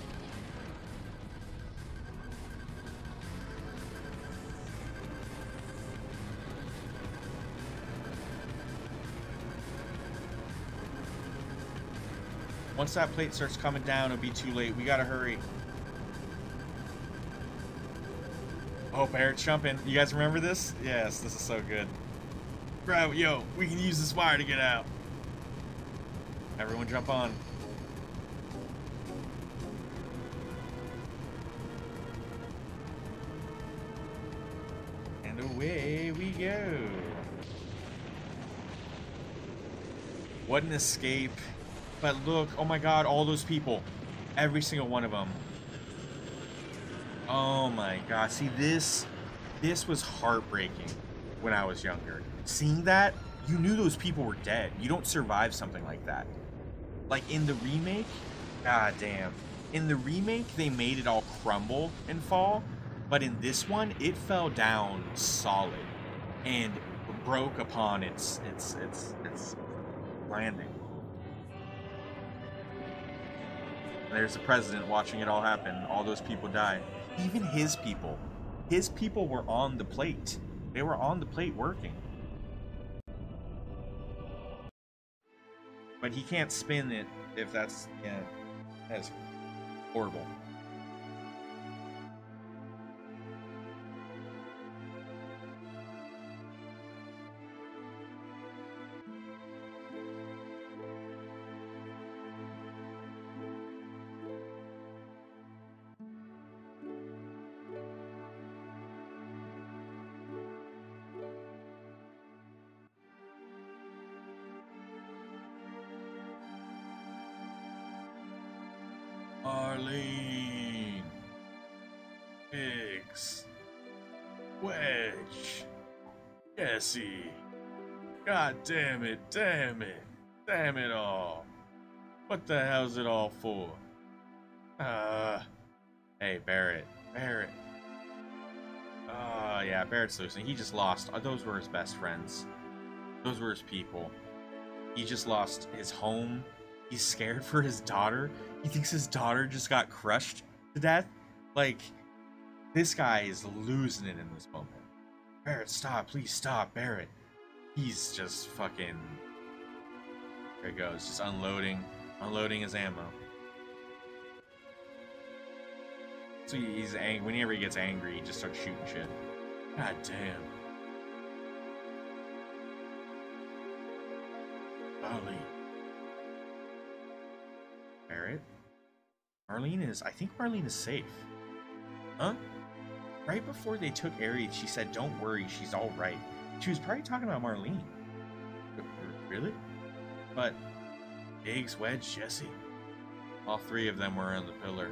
Once that plate starts coming down, it'll be too late. We gotta hurry. Oh, Barret's jumping. You guys remember this? Yes, this is so good. Bro, yo, we can use this wire to get out. Everyone jump on. And away we go. What an escape. But look, oh my god, all those people. Every single one of them. Oh my god. See, this, this was heartbreaking when I was younger. Seeing that, you knew those people were dead. You don't survive something like that. Like in the remake, god damn. In the remake, they made it all crumble and fall, but in this one, it fell down solid and broke upon its its its its landing. There's the president watching it all happen. All those people die. Even his people. His people were on the plate. They were on the plate working. But he can't spin it if that's yeah, that's horrible. Jesse. God damn it, damn it, damn it all. What the hell's it all for? Uh, hey, Barret, Barret. Oh, yeah, Barret's losing. He just lost. Uh, those were his best friends. Those were his people. He just lost his home. He's scared for his daughter. He thinks his daughter just got crushed to death. Like, this guy is losing it in this moment. Barret, stop. Please stop, Barret. He's just fucking... There he goes. Just unloading. Unloading his ammo. So he's angry. Whenever he gets angry, he just starts shooting shit. God damn. Golly. Barret? Marlene is... I think Marlene is safe. Huh? Right before they took Aerith, she said, don't worry, she's alright. She was probably talking about Marlene. Really? But Biggs, Wedge, Jesse. All three of them were on the pillar.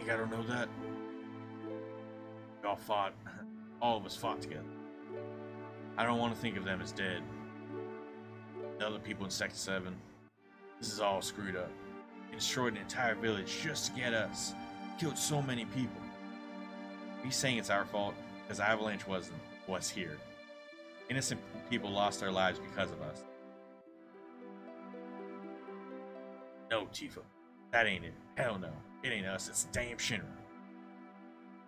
You gotta know that. We all fought. All of us fought together. I don't want to think of them as dead. The other people in Sector 7. This is all screwed up. They destroyed an entire village just to get us. Killed so many people. Are you saying it's our fault? Because Avalanche wasn't. Was here. Innocent people lost their lives because of us. No, Tifa. That ain't it. Hell no. It ain't us. It's damn Shinra.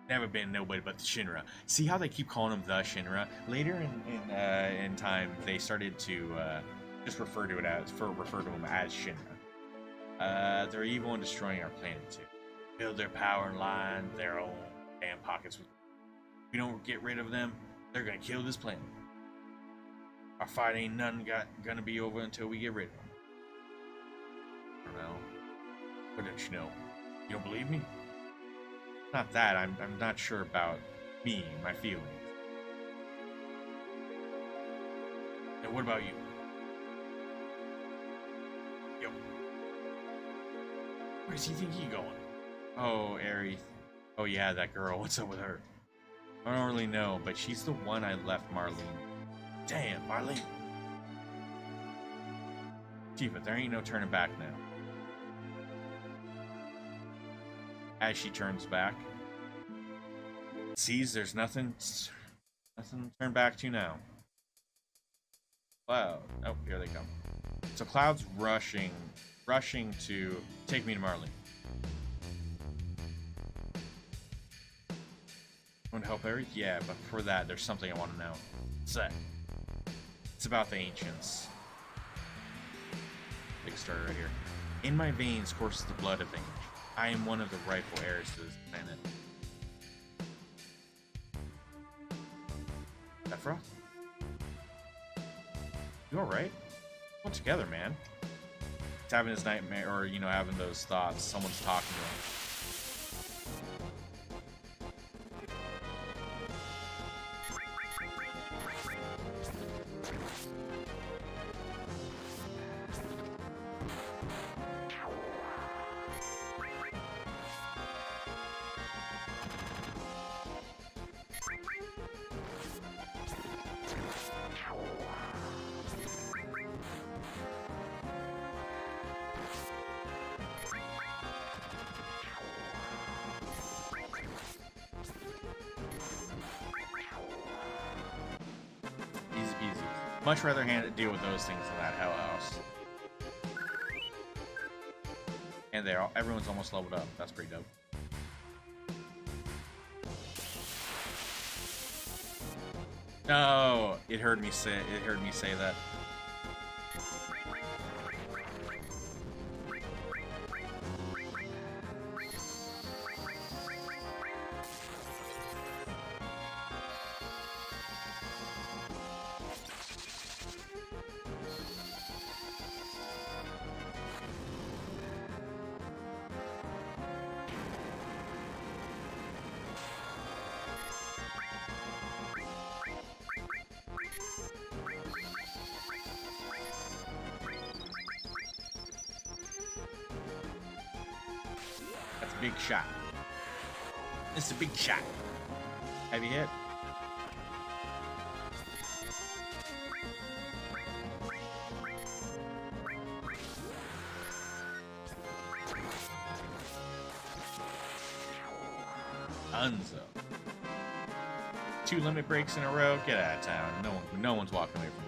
Never been nobody but the Shinra. See how they keep calling them the Shinra? Later in in, uh, in time, they started to uh, just refer to it as for refer to them as Shinra. Uh, they're evil and destroying our planet too. Build their power line their own damn pockets. If we don't get rid of them, they're gonna kill this planet. Our fight ain't none got gonna be over until we get rid of them. I don't know. What don't you know? You don't believe me? Not that. I'm, I'm not sure about me, my feelings. And what about you? Yo. Where he think he going? Oh, Aerie. Oh yeah, that girl. What's up with her? I don't really know, but she's the one I left Marlene. Damn, Marlene. Tifa, there ain't no turning back now. As she turns back, sees there's nothing, nothing to turn back to now. Cloud. Oh, here they come. So Cloud's rushing, rushing to take me to Marlene. Want to help Eric? Yeah, but for that, there's something I want to know. What's that? It's about the ancients. Big story right here. In my veins courses the blood of age. I am one of the rightful heirs to this planet. Sephiroth? You alright? Pull together, man. Having his nightmare, or, you know, having those thoughts. Someone's talking to him. Much rather hand deal with those things than that hell house. And they're everyone's almost leveled up. That's pretty dope. No, it heard me say it heard me say that. It's a big shot. Heavy hit. Unzo. Two limit breaks in a row. Get out of town. No one, no one's walking away from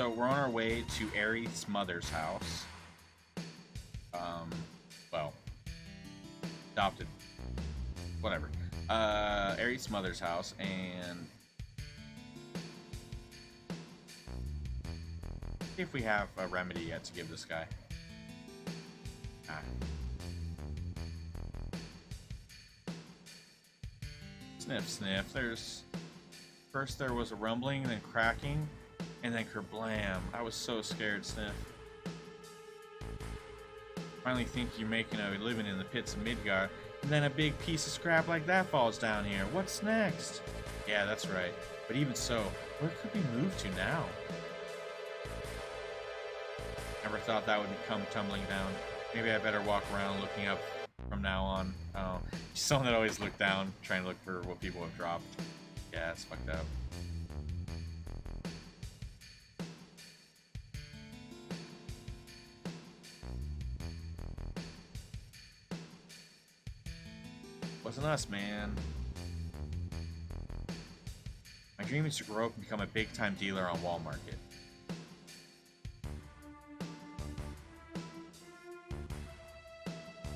So we're on our way to Aerith's mother's house. Um, well, adopted whatever. Uh, mother's house, and see if we have a remedy yet to give this guy. Ah. Sniff, sniff. There's first there was a rumbling, then cracking, and then kerblam. I was so scared, Sniff. Finally think you're making a living in the pits of Midgar, and then a big piece of scrap like that falls down here. What's next? Yeah, that's right. But even so, where could we move to now? Never thought that would come tumbling down. Maybe I better walk around looking up from now on. Oh, someone that always look down, trying to look for what people have dropped. Yeah, it's fucked up. Wasn't us, man. My dream is to grow up and become a big-time dealer on Wall Market.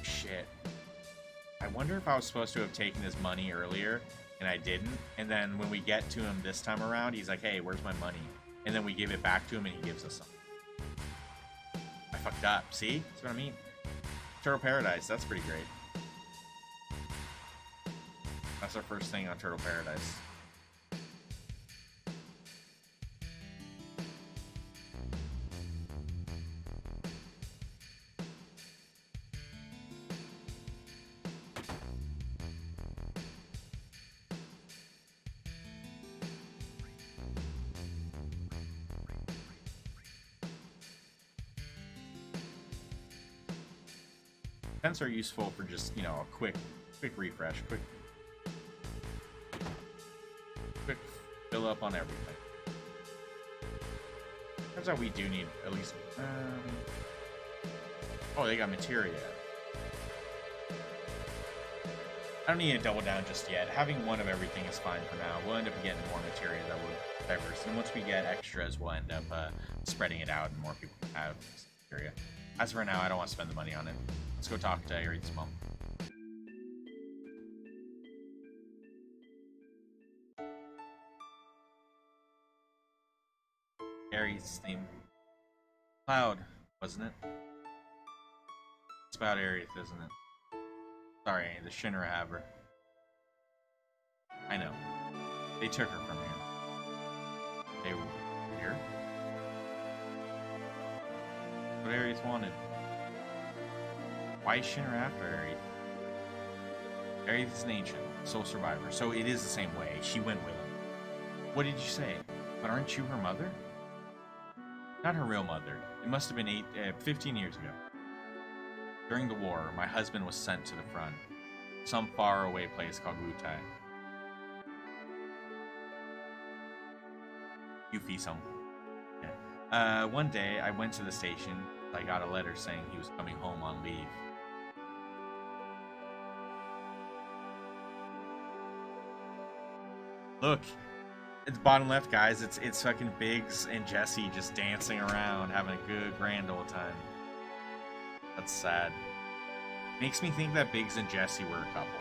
Shit. I wonder if I was supposed to have taken his money earlier, and I didn't. And then when we get to him this time around, he's like, hey, where's my money? And then we give it back to him, and he gives us something. I fucked up. See? That's what I mean. Turtle Paradise. That's pretty great. That's our first thing on Turtle Paradise. Tents are useful for just, you know, a quick quick refresh, quick quick fill up on everything. Turns out we do need at least um, Oh, they got materia. I don't need to double down just yet. Having one of everything is fine for now. We'll end up getting more materia that will diverse. And once we get extras, we'll end up uh, spreading it out and more people have materia. As for now, I don't want to spend the money on it. Let's go talk to Aerith's mom. Aerith's theme. Cloud, wasn't it? It's about Aerith, isn't it? Sorry, the Shinra have her. I know. They took her from here. They were here? What Aerith wanted. Why is Shinra after Aerith? Aerith is an ancient, sole survivor, so it is the same way. She went with him. What did you say? But aren't you her mother? Not her real mother. It must have been eight, uh, 15 years ago. During the war, my husband was sent to the front, some faraway place called Wutai. Yuffie-sung. Yeah. Uh, one day, I went to the station. I got a letter saying he was coming home on leave. Look, it's bottom left, guys. It's it's fucking Biggs and Jesse just dancing around, having a good grand old time. That's sad. Makes me think that Biggs and Jesse were a couple,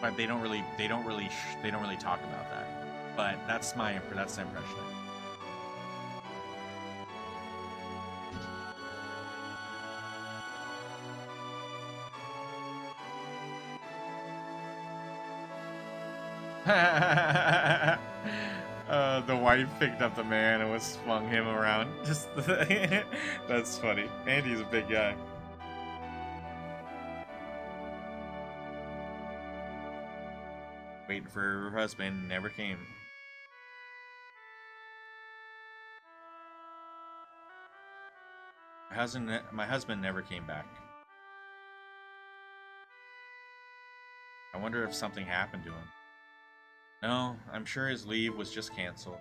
but they don't really they don't really they don't really talk about that. But that's my that's the impression. uh, the wife picked up the man and was swung him around. Just that's funny. Andy's a big guy. Waiting for her husband, never came. My husband, my husband never came back. I wonder if something happened to him. No, I'm sure his leave was just canceled.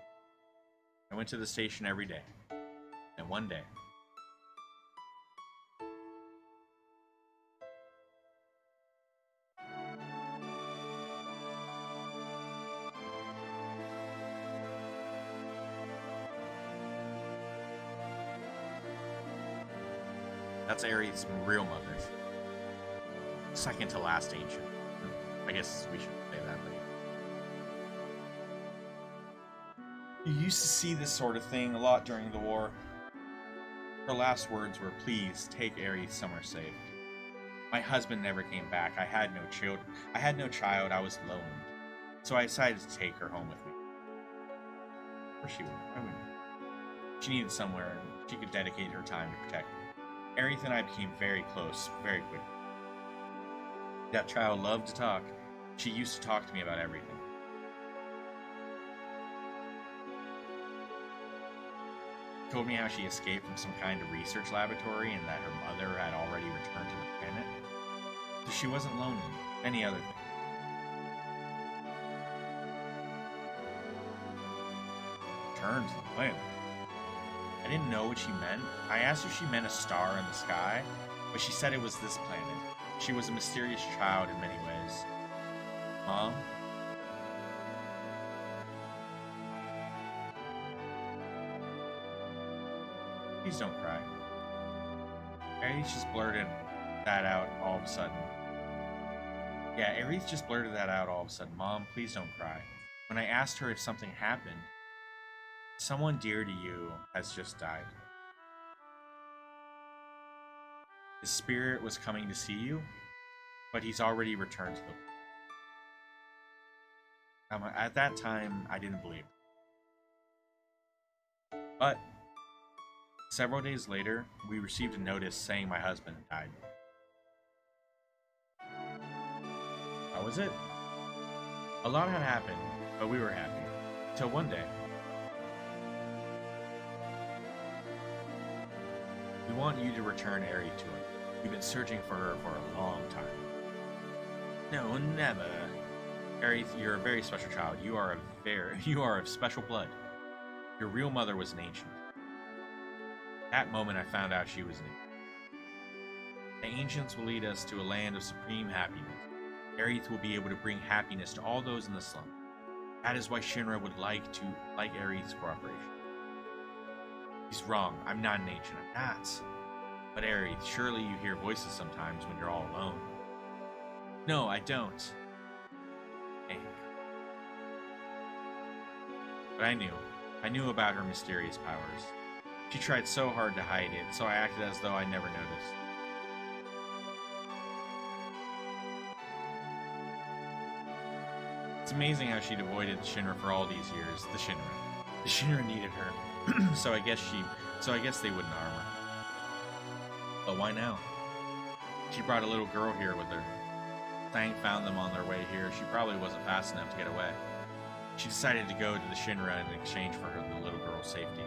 I went to the station every day. And one day. That's Aerith's real mother. second to last ancient. I guess we should say that. You used to see this sort of thing a lot during the war. Her last words were, "Please take Aerith somewhere safe." My husband never came back. I had no children. I had no child. I was alone. So I decided to take her home with me. Or she would. I wouldn't. She needed somewhere she could dedicate her time to protect me. Aerith and I became very close very quickly. That child loved to talk. She used to talk to me about everything. Told me how she escaped from some kind of research laboratory and that her mother had already returned to the planet. So she wasn't lonely. Any other thing. Returned to the planet. I didn't know what she meant. I asked if she meant a star in the sky, but she said it was this planet. She was a mysterious child in many ways. Mom? Please don't cry. Aerith just blurted that out all of a sudden. Yeah, Aerith just blurted that out all of a sudden. Mom, please don't cry. When I asked her if something happened, someone dear to you has just died. His spirit was coming to see you, but he's already returned to the um, at that time, I didn't believe. But several days later, we received a notice saying my husband died. How was it? A lot had happened, but we were happy. Till one day. We want you to return Aerith to her. We've been searching for her for a long time. No, never. Aerith, you're a very special child. You are a very you are of special blood. Your real mother was an ancient. That moment I found out she was ancient. The ancients will lead us to a land of supreme happiness. Aerith will be able to bring happiness to all those in the slum. That is why Shinra would like to like Aerith's cooperation. He's wrong. I'm not an ancient. I'm not. But Aerith, surely you hear voices sometimes when you're all alone. No, I don't. But I knew. I knew about her mysterious powers. She tried so hard to hide it, so I acted as though I never noticed. It's amazing how she'd avoided the Shinra for all these years. The Shinra. The Shinra needed her. so I guess she so I guess they wouldn't harm her. But why now? She brought a little girl here with her. Tseng found them on their way here. She probably wasn't fast enough to get away. She decided to go to the Shinra in exchange for her, the little girl's safety.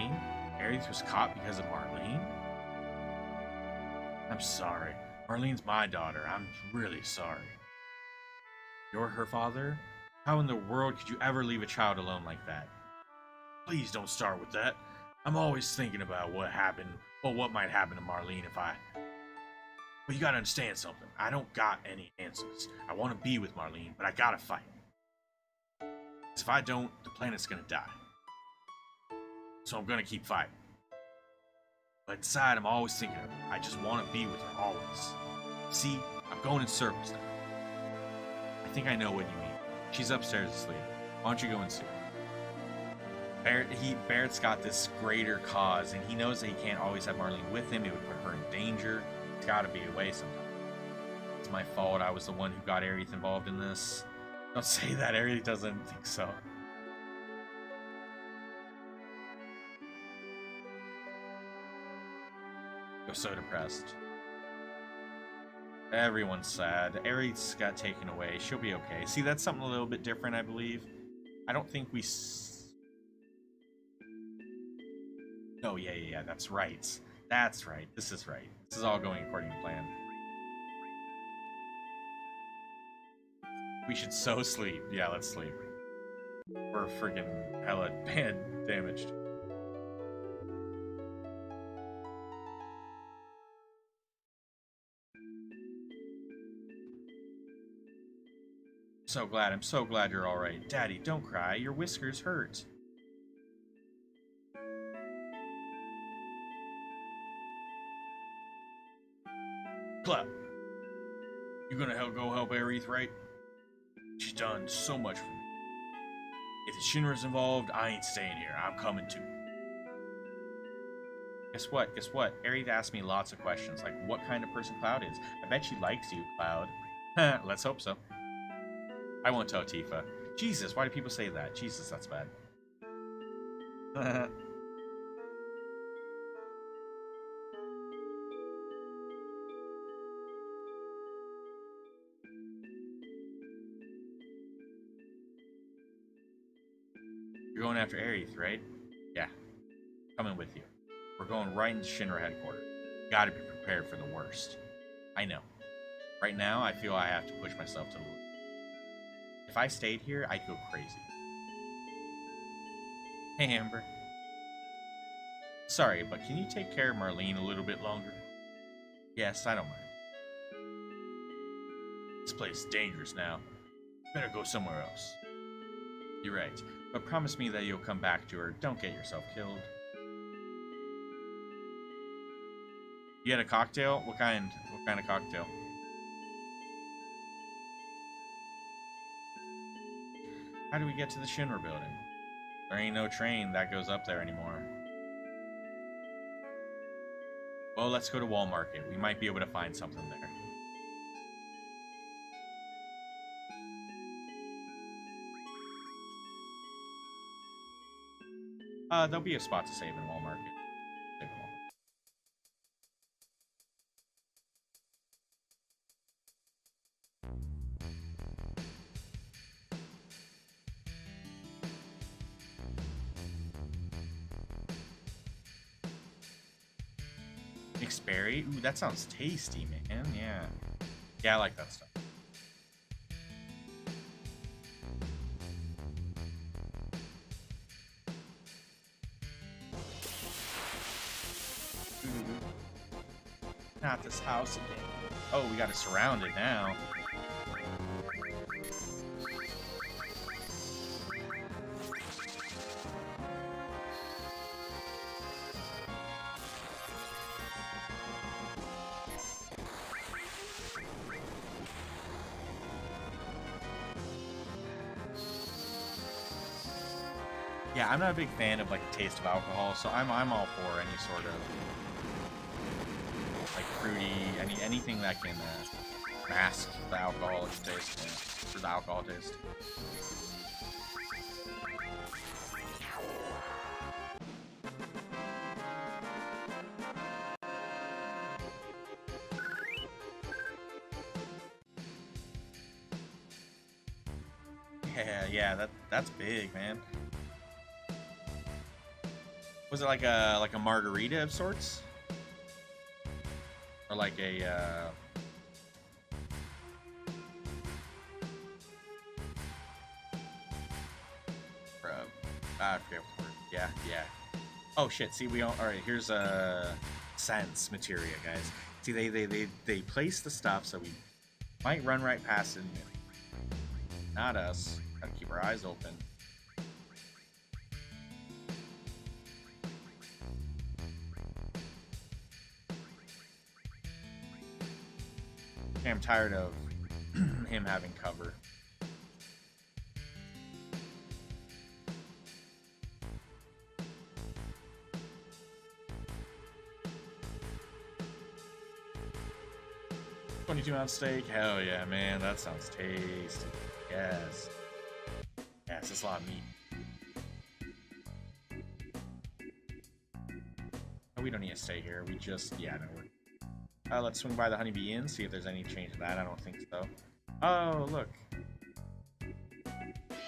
Marlene? Aerith was caught because of Marlene? I'm sorry. Marlene's my daughter. I'm really sorry. You're her father? How in the world could you ever leave a child alone like that? Please don't start with that. I'm always thinking about what happened, or what might happen to Marlene if I but you gotta understand something. I don't got any answers. I want to be with Marlene, but I gotta fight. If I don't, the planet's gonna die. So I'm gonna keep fighting. But inside, I'm always thinking of her. I just want to be with her, always. See, I'm going in circles now. I think I know what you mean. She's upstairs asleep. Why don't you go and see her? Barret, he, Barret's got this greater cause, and he knows that he can't always have Marlene with him. It would put her in danger. It's got to be away sometime. It's my fault. I was the one who got Aerith involved in this. Don't say that. Aerith doesn't think so. You're so depressed. Everyone's sad. Aerith's got taken away. She'll be okay. See, that's something a little bit different, I believe. I don't think we... Oh, yeah, yeah, yeah, that's right. That's right. This is right. This is all going according to plan. We should so sleep. Yeah, let's sleep. We're freaking hella damaged. So glad. I'm so glad you're alright. Daddy, don't cry. Your whiskers hurt. Cloud, you gonna help go help Aerith, right? She's done so much for me. If the Shinra's involved, I ain't staying here. I'm coming too. Guess what? Guess what? Aerith asked me lots of questions, like what kind of person Cloud is. I bet she likes you, Cloud. Let's hope so. I won't tell Tifa. Jesus, why do people say that? Jesus, that's bad. You're going after Aerith, right? Yeah. Coming with you. We're going right into Shinra headquarters. Gotta be prepared for the worst. I know. Right now, I feel I have to push myself to the limit. If I stayed here, I'd go crazy. Hey, Amber. Sorry, but can you take care of Marlene a little bit longer? Yes, I don't mind. This place is dangerous now. Better go somewhere else. You're right, but promise me that you'll come back to her. Don't get yourself killed. You had a cocktail? What kind? What kind of cocktail? How do we get to the Shinra building? There ain't no train that goes up there anymore. Well, let's go to Wall Market. We might be able to find something there. Uh, there'll be a spot to save in Wall that sounds tasty, man. Yeah. Yeah, I like that stuff. Mm-hmm. Not this house again. Oh, we gotta surround it now. Yeah, I'm not a big fan of like the taste of alcohol, so I'm I'm all for any sort of like fruity, any anything that can uh, mask the alcoholic taste or the alcohol taste. Yeah, yeah, that that's big, man. Was it like a like a margarita of sorts? Or like a uh or a- I forget what word. Yeah, yeah. Oh shit, see we all alright, here's a sense materia, guys. See they they they, they place the stuff so we might run right past it. Not us. Gotta keep our eyes open. I'm tired of him having cover. Twenty-two ounce steak, hell yeah, man, that sounds tasty. Yes, yes, it's a lot of meat. We don't need to stay here. We just, yeah, no, we're uh, let's swing by the Honeybee Inn, see if there's any change to that. I don't think so. Oh, look.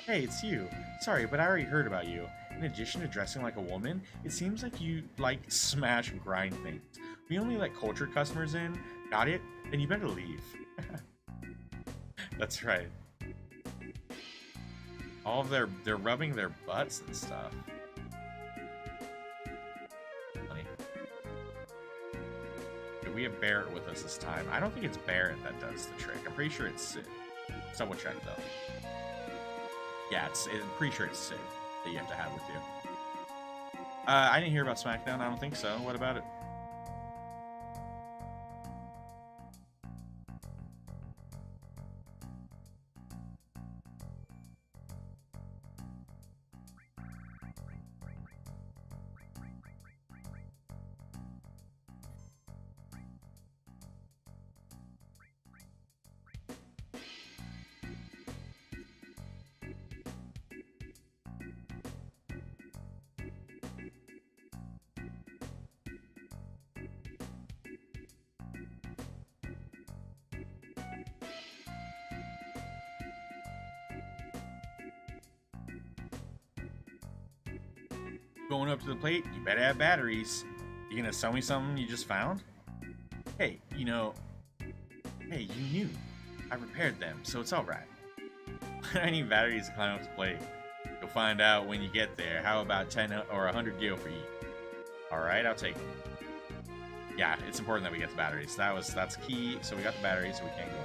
Hey, it's you. Sorry, but I already heard about you. In addition to dressing like a woman, it seems like you like smash and grind things. We only let cultured customers in. Got it? Then you better leave. That's right. All of their they're rubbing their butts and stuff. We have Barret with us this time. I don't think it's Barret that does the trick. I'm pretty sure it's Sid. Let's check though. Yeah, it's, I'm pretty sure it's Sid that you have to have with you. Uh, I didn't hear about SmackDown. I don't think so. What about it? Going up to the plate, you better have batteries. You gonna sell me something you just found? Hey, you know, hey, you knew. I repaired them, so it's alright. I need batteries to climb up the plate. You'll find out when you get there. How about 10 or 100 gil for each? Alright, I'll take it yeah, it's important that we get the batteries. That was that's key. So we got the batteries, so we can't go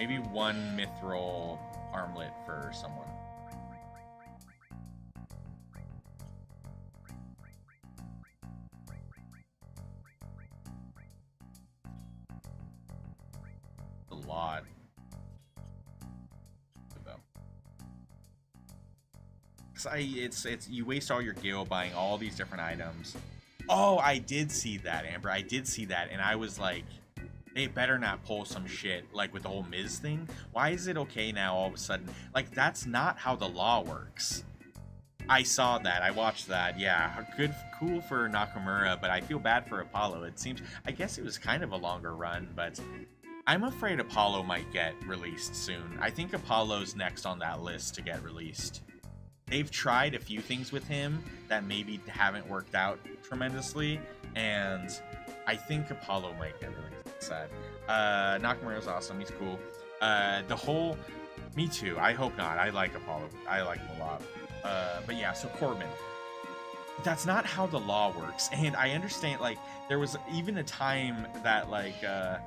Maybe one mithril armlet for someone. A lot. Cause I, it's it's you waste all your gil buying all these different items. Oh, I did see that, Amber. I did see that, and I was like, they better not pull some shit like with the whole Miz thing. Why is it okay now all of a sudden? Like that's not how the law works. I saw that. I watched that. Yeah, good, cool for Nakamura, but I feel bad for Apollo. It seems. I guess it was kind of a longer run, but I'm afraid Apollo might get released soon. I think Apollo's next on that list to get released they've tried a few things with him that maybe haven't worked out tremendously, and I think Apollo might get really sad. Uh, Nakamura's awesome. He's cool. Uh, the whole, me too. I hope not. I like Apollo. I like him a lot. Uh, but yeah, so Corbin. That's not how the law works, and I understand. Like, there was even a time that like. Uh,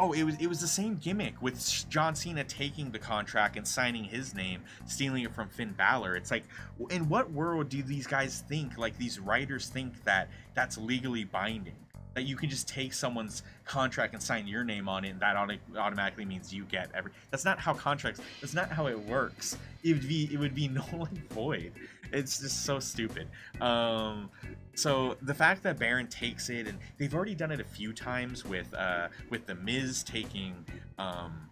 Oh, it was it was the same gimmick with John Cena taking the contract and signing his name, stealing it from Finn Balor. It's like, in what world do these guys think? Like these writers think that that's legally binding, that you can just take someone's contract and sign your name on it, and that auto- automatically means you get every. That's not how contracts. That's not how it works. It would be it would be null and void. It's just so stupid. Um, so the fact that Baron takes it, and they've already done it a few times with uh, with the Miz taking um,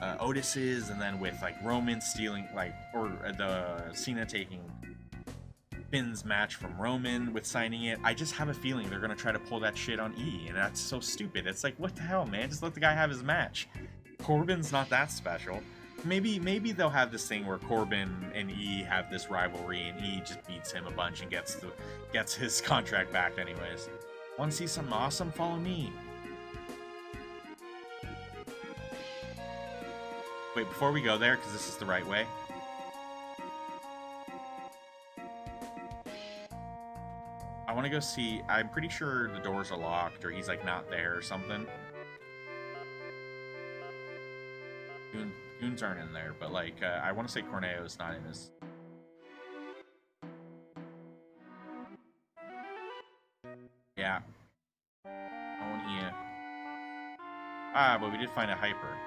uh, Otis's, and then with like Roman stealing like or the Cena taking Finn's match from Roman with signing it. I just have a feeling they're gonna try to pull that shit on E, and that's so stupid. It's like what the hell, man? Just let the guy have his match. Corbin's not that special maybe maybe they'll have this thing where Corbin and E have this rivalry, and E just beats him a bunch and gets the gets his contract back anyways. Want to see something awesome? Follow me. Wait, before we go there, because this is the right way. Want to go see. I'm pretty sure the doors are locked, or he's like not there or something. Goons aren't in there, but like, uh, I want to say Corneo's not in his. Yeah. No one here. Ah, but we did find a hyper.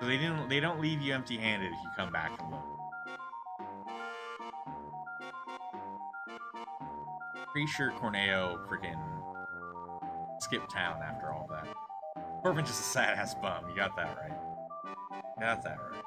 So they didn't. They don't leave you empty-handed if you come back and look. Pretty sure Corneo freaking skipped town after all that. Corbin just a sad ass bum. You got that right. Got that right.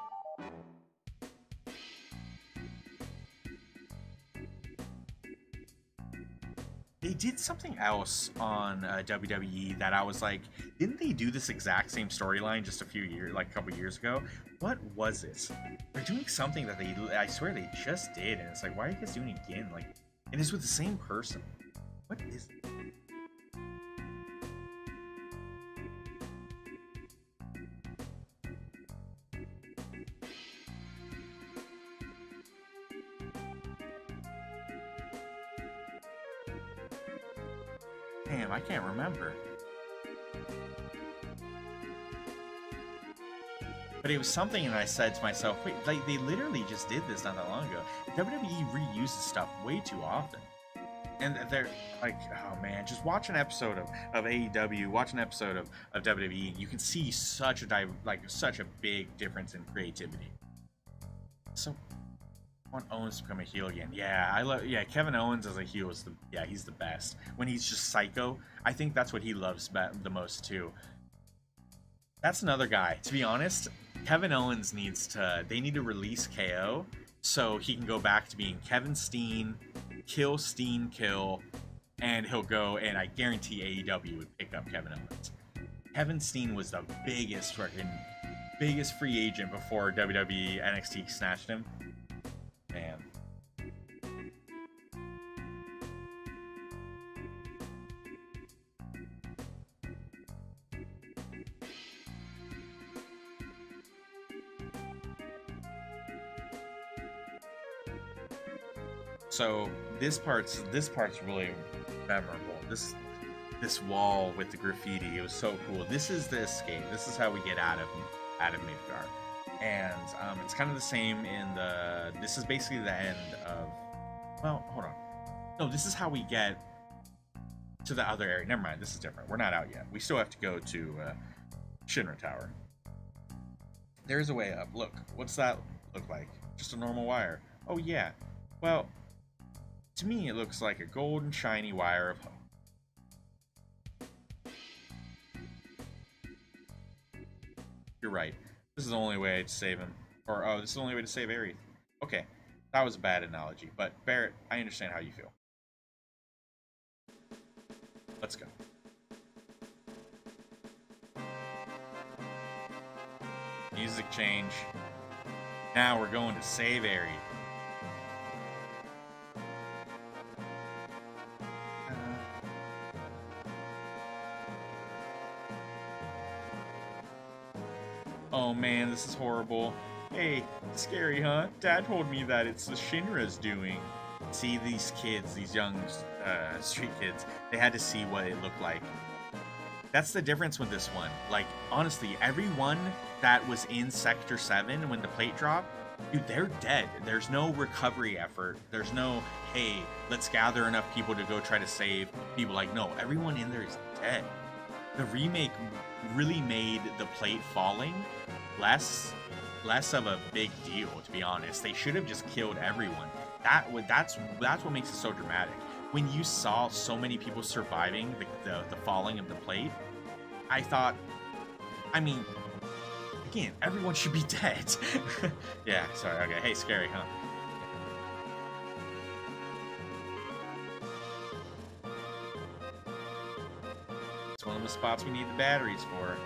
They did something else on uh, WWE that I was like, didn't they do this exact same storyline just a few years, like a couple years ago? What was it? They're doing something that they, I swear they just did, and it's like, why are you guys doing it again? Like, and it's with the same person. Was something and I said to myself, wait, like they literally just did this not that long ago. WWE reuses stuff way too often. And they're like, oh man, just watch an episode of, of AEW, watch an episode of, of WWE, you can see such a like such a big difference in creativity. So want Owens to become a heel again. Yeah, I love. Yeah, Kevin Owens as a heel is the. Yeah, he's the best. When he's just psycho, I think that's what he loves the most too. That's another guy. To be honest, Kevin Owens needs to. They need to release KO so he can go back to being Kevin Steen, kill Steen, kill, and he'll go. And I guarantee AEW would pick up Kevin Owens. Kevin Steen was the biggest freaking biggest free agent before WWE NXT snatched him. Man. So this part's this part's really memorable. This this wall with the graffiti, it was so cool. This is the escape. This is how we get out of out of Midgar, and um, it's kind of the same in the. This is basically the end of. Well, hold on. No, this is how we get to the other area. Never mind. This is different. We're not out yet. We still have to go to uh, Shinra Tower. There's a way up. Look, what's that look like? Just a normal wire. Oh yeah. Well, to me, it looks like a golden shiny wire of hope. You're right. This is the only way to save him. Or, oh, this is the only way to save Aerith. Okay, that was a bad analogy. But, Barret, I understand how you feel. Let's go. Music change. Now we're going to save Aerith. Oh man, this is horrible. Hey, scary, huh? Dad told me that it's the Shinra's doing. See, these kids, these young uh, street kids, they had to see what it looked like. That's the difference with this one. Like, honestly, everyone that was in Sector 7 when the plate dropped, dude, they're dead. There's no recovery effort. There's no, hey, let's gather enough people to go try to save people. Like, no, everyone in there is dead. The remake really made the plate falling. Less less of a big deal to be honest. They should have just killed everyone. That would that's that's what makes it so dramatic. When you saw so many people surviving the, the, the falling of the plate i thought i mean again everyone should be dead. Yeah sorry okay. Hey scary huh it's one of the spots we need the batteries for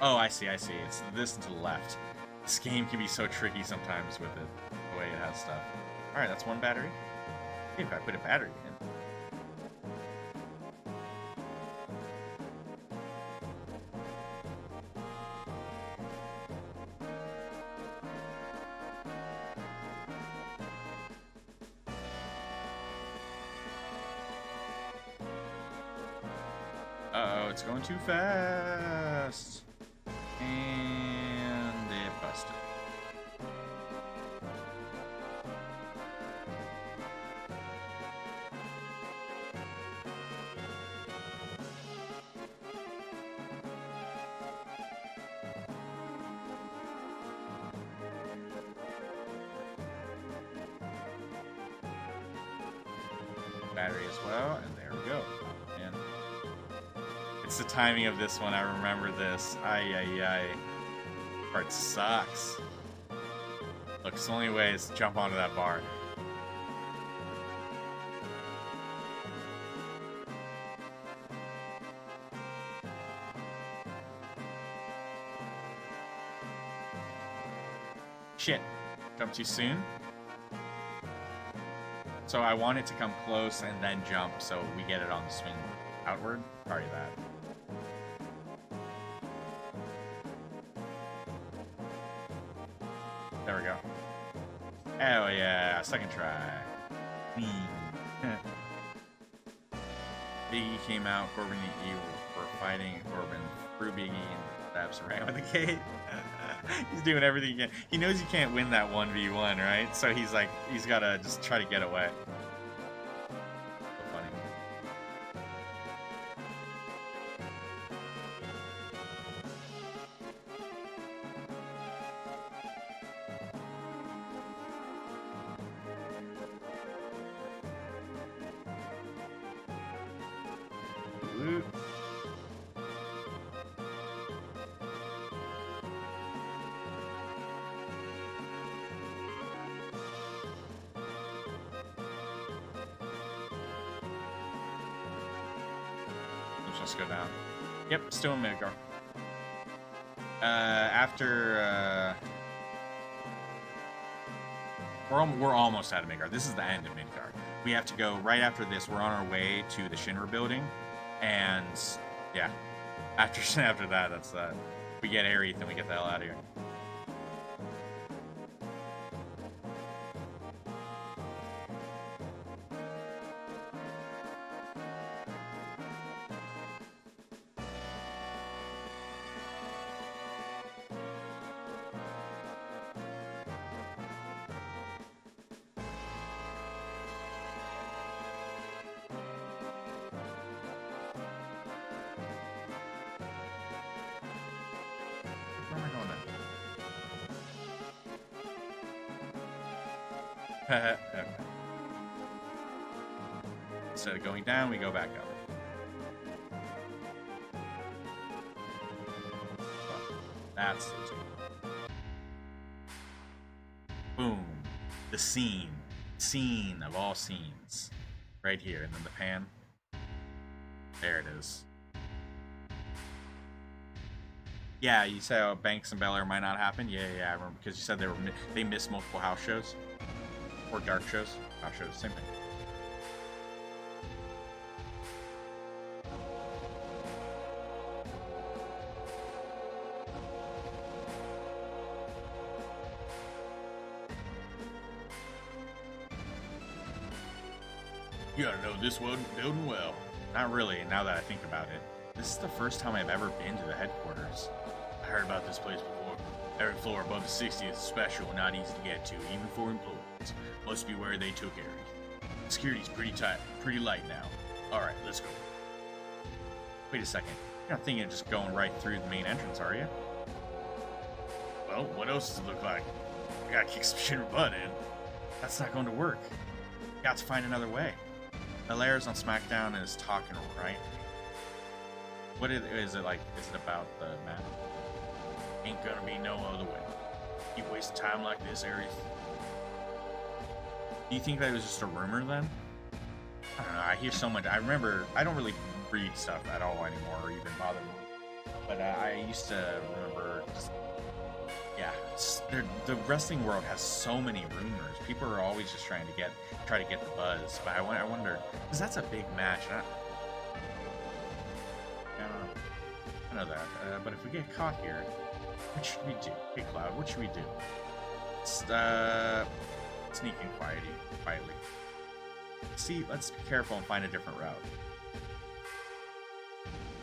Oh, I see, I see. It's this to the left. This game can be so tricky sometimes with it, the way it has stuff. Alright, that's one battery. If I put a battery too fast. Timing of this one. I remember this. Ay, ay, ay. Part sucks. Look, the only way is jump onto that bar. Shit. Jump too soon? So I want it to come close and then jump so we get it on the swing outward. Party that. Yeah, second try. Biggie came out, Corbin and E were fighting, Corbin threw Biggie and Steps ran with the gate. he's doing everything he can. He knows he can't win that 1v1, right? So he's like, he's gotta just try to get away. Almost out of Midgar. This is the end of Midgar. We have to go right after this. We're on our way to the Shinra building, and yeah, after after that, that's uh, we get Aerith and we get the hell out of here. Yeah, you said oh, Banks and Belair might not happen. Yeah, yeah, yeah, I remember because you said they were they missed multiple house shows or dark shows. House shows, same thing. You gotta know this one building well. Not really, now that I think about it. This is the first time I've ever been to the headquarters. I heard about this place before. Every floor above the 60th is special and not easy to get to, even for employees. Must be where they took Aerith. Security's pretty tight, pretty light now. Alright, let's go. Wait a second. You're not thinking of just going right through the main entrance, are you? Well, what else does it look like? I gotta kick some shit butt in. That's not going to work. Got to find another way. Alaire's on SmackDown and is talking right. What is, is it like? Is it about the map? Ain't gonna be no other way. You waste time like this, Aerith. Do you think that was just a rumor then? I don't know. I hear so much. I remember. I don't really read stuff at all anymore, or even bother me. But uh, I used to remember. Just, yeah, the wrestling world has so many rumors. People are always just trying to get try to get the buzz. But I, I wonder because that's a big match. I, I I know that. Uh, but if we get caught here, what should we do? Hey, Cloud, what should we do? Let's, uh, quietly. quietly. See, let's be careful and find a different route.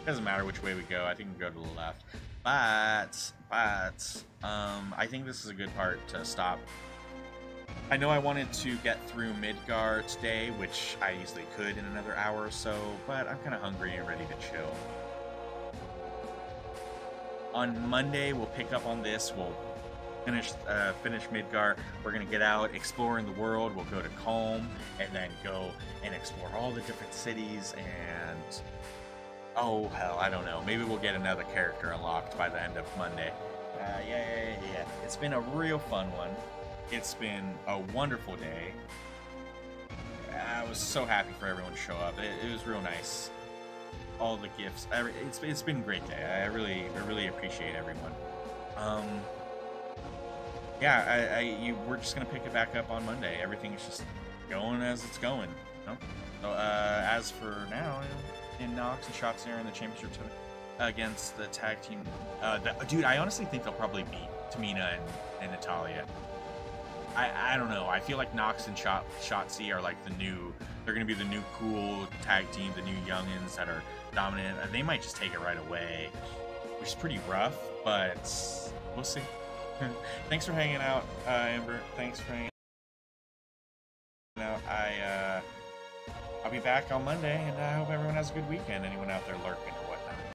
Doesn't matter which way we go. I think we go to the left. But, but, um, I think this is a good part to stop. I know I wanted to get through Midgar today, which I easily could in another hour or so, but I'm kind of hungry and ready to chill. On Monday, we'll pick up on this. We'll finish uh, finish Midgar. We're gonna get out, exploring the world. We'll go to Kalm, and then go and explore all the different cities. And oh hell, I don't know. Maybe we'll get another character unlocked by the end of Monday. Uh, yeah, yeah, yeah. It's been a real fun one. It's been a wonderful day. I was so happy for everyone to show up. It, it was real nice. All the gifts. It's it's been a great day. I really I really appreciate everyone. Um, yeah, I, I you we're just gonna pick it back up on Monday. Everything's just going as it's going. You know? So uh, as for now, in Nox and Shots there in the championship tournament against the tag team. Uh, the, dude, I honestly think they'll probably beat Tamina and, and Natalya. I, I don't know. I feel like Nox and Shot Shotzi are like the new. They're gonna be the new cool tag team, the new youngins that are dominant. Uh, They might just take it right away, which is pretty rough, but we'll see. Thanks for hanging out, uh, Amber. Thanks for hanging out. I uh, I'll be back on Monday, and I hope everyone has a good weekend. Anyone out there lurking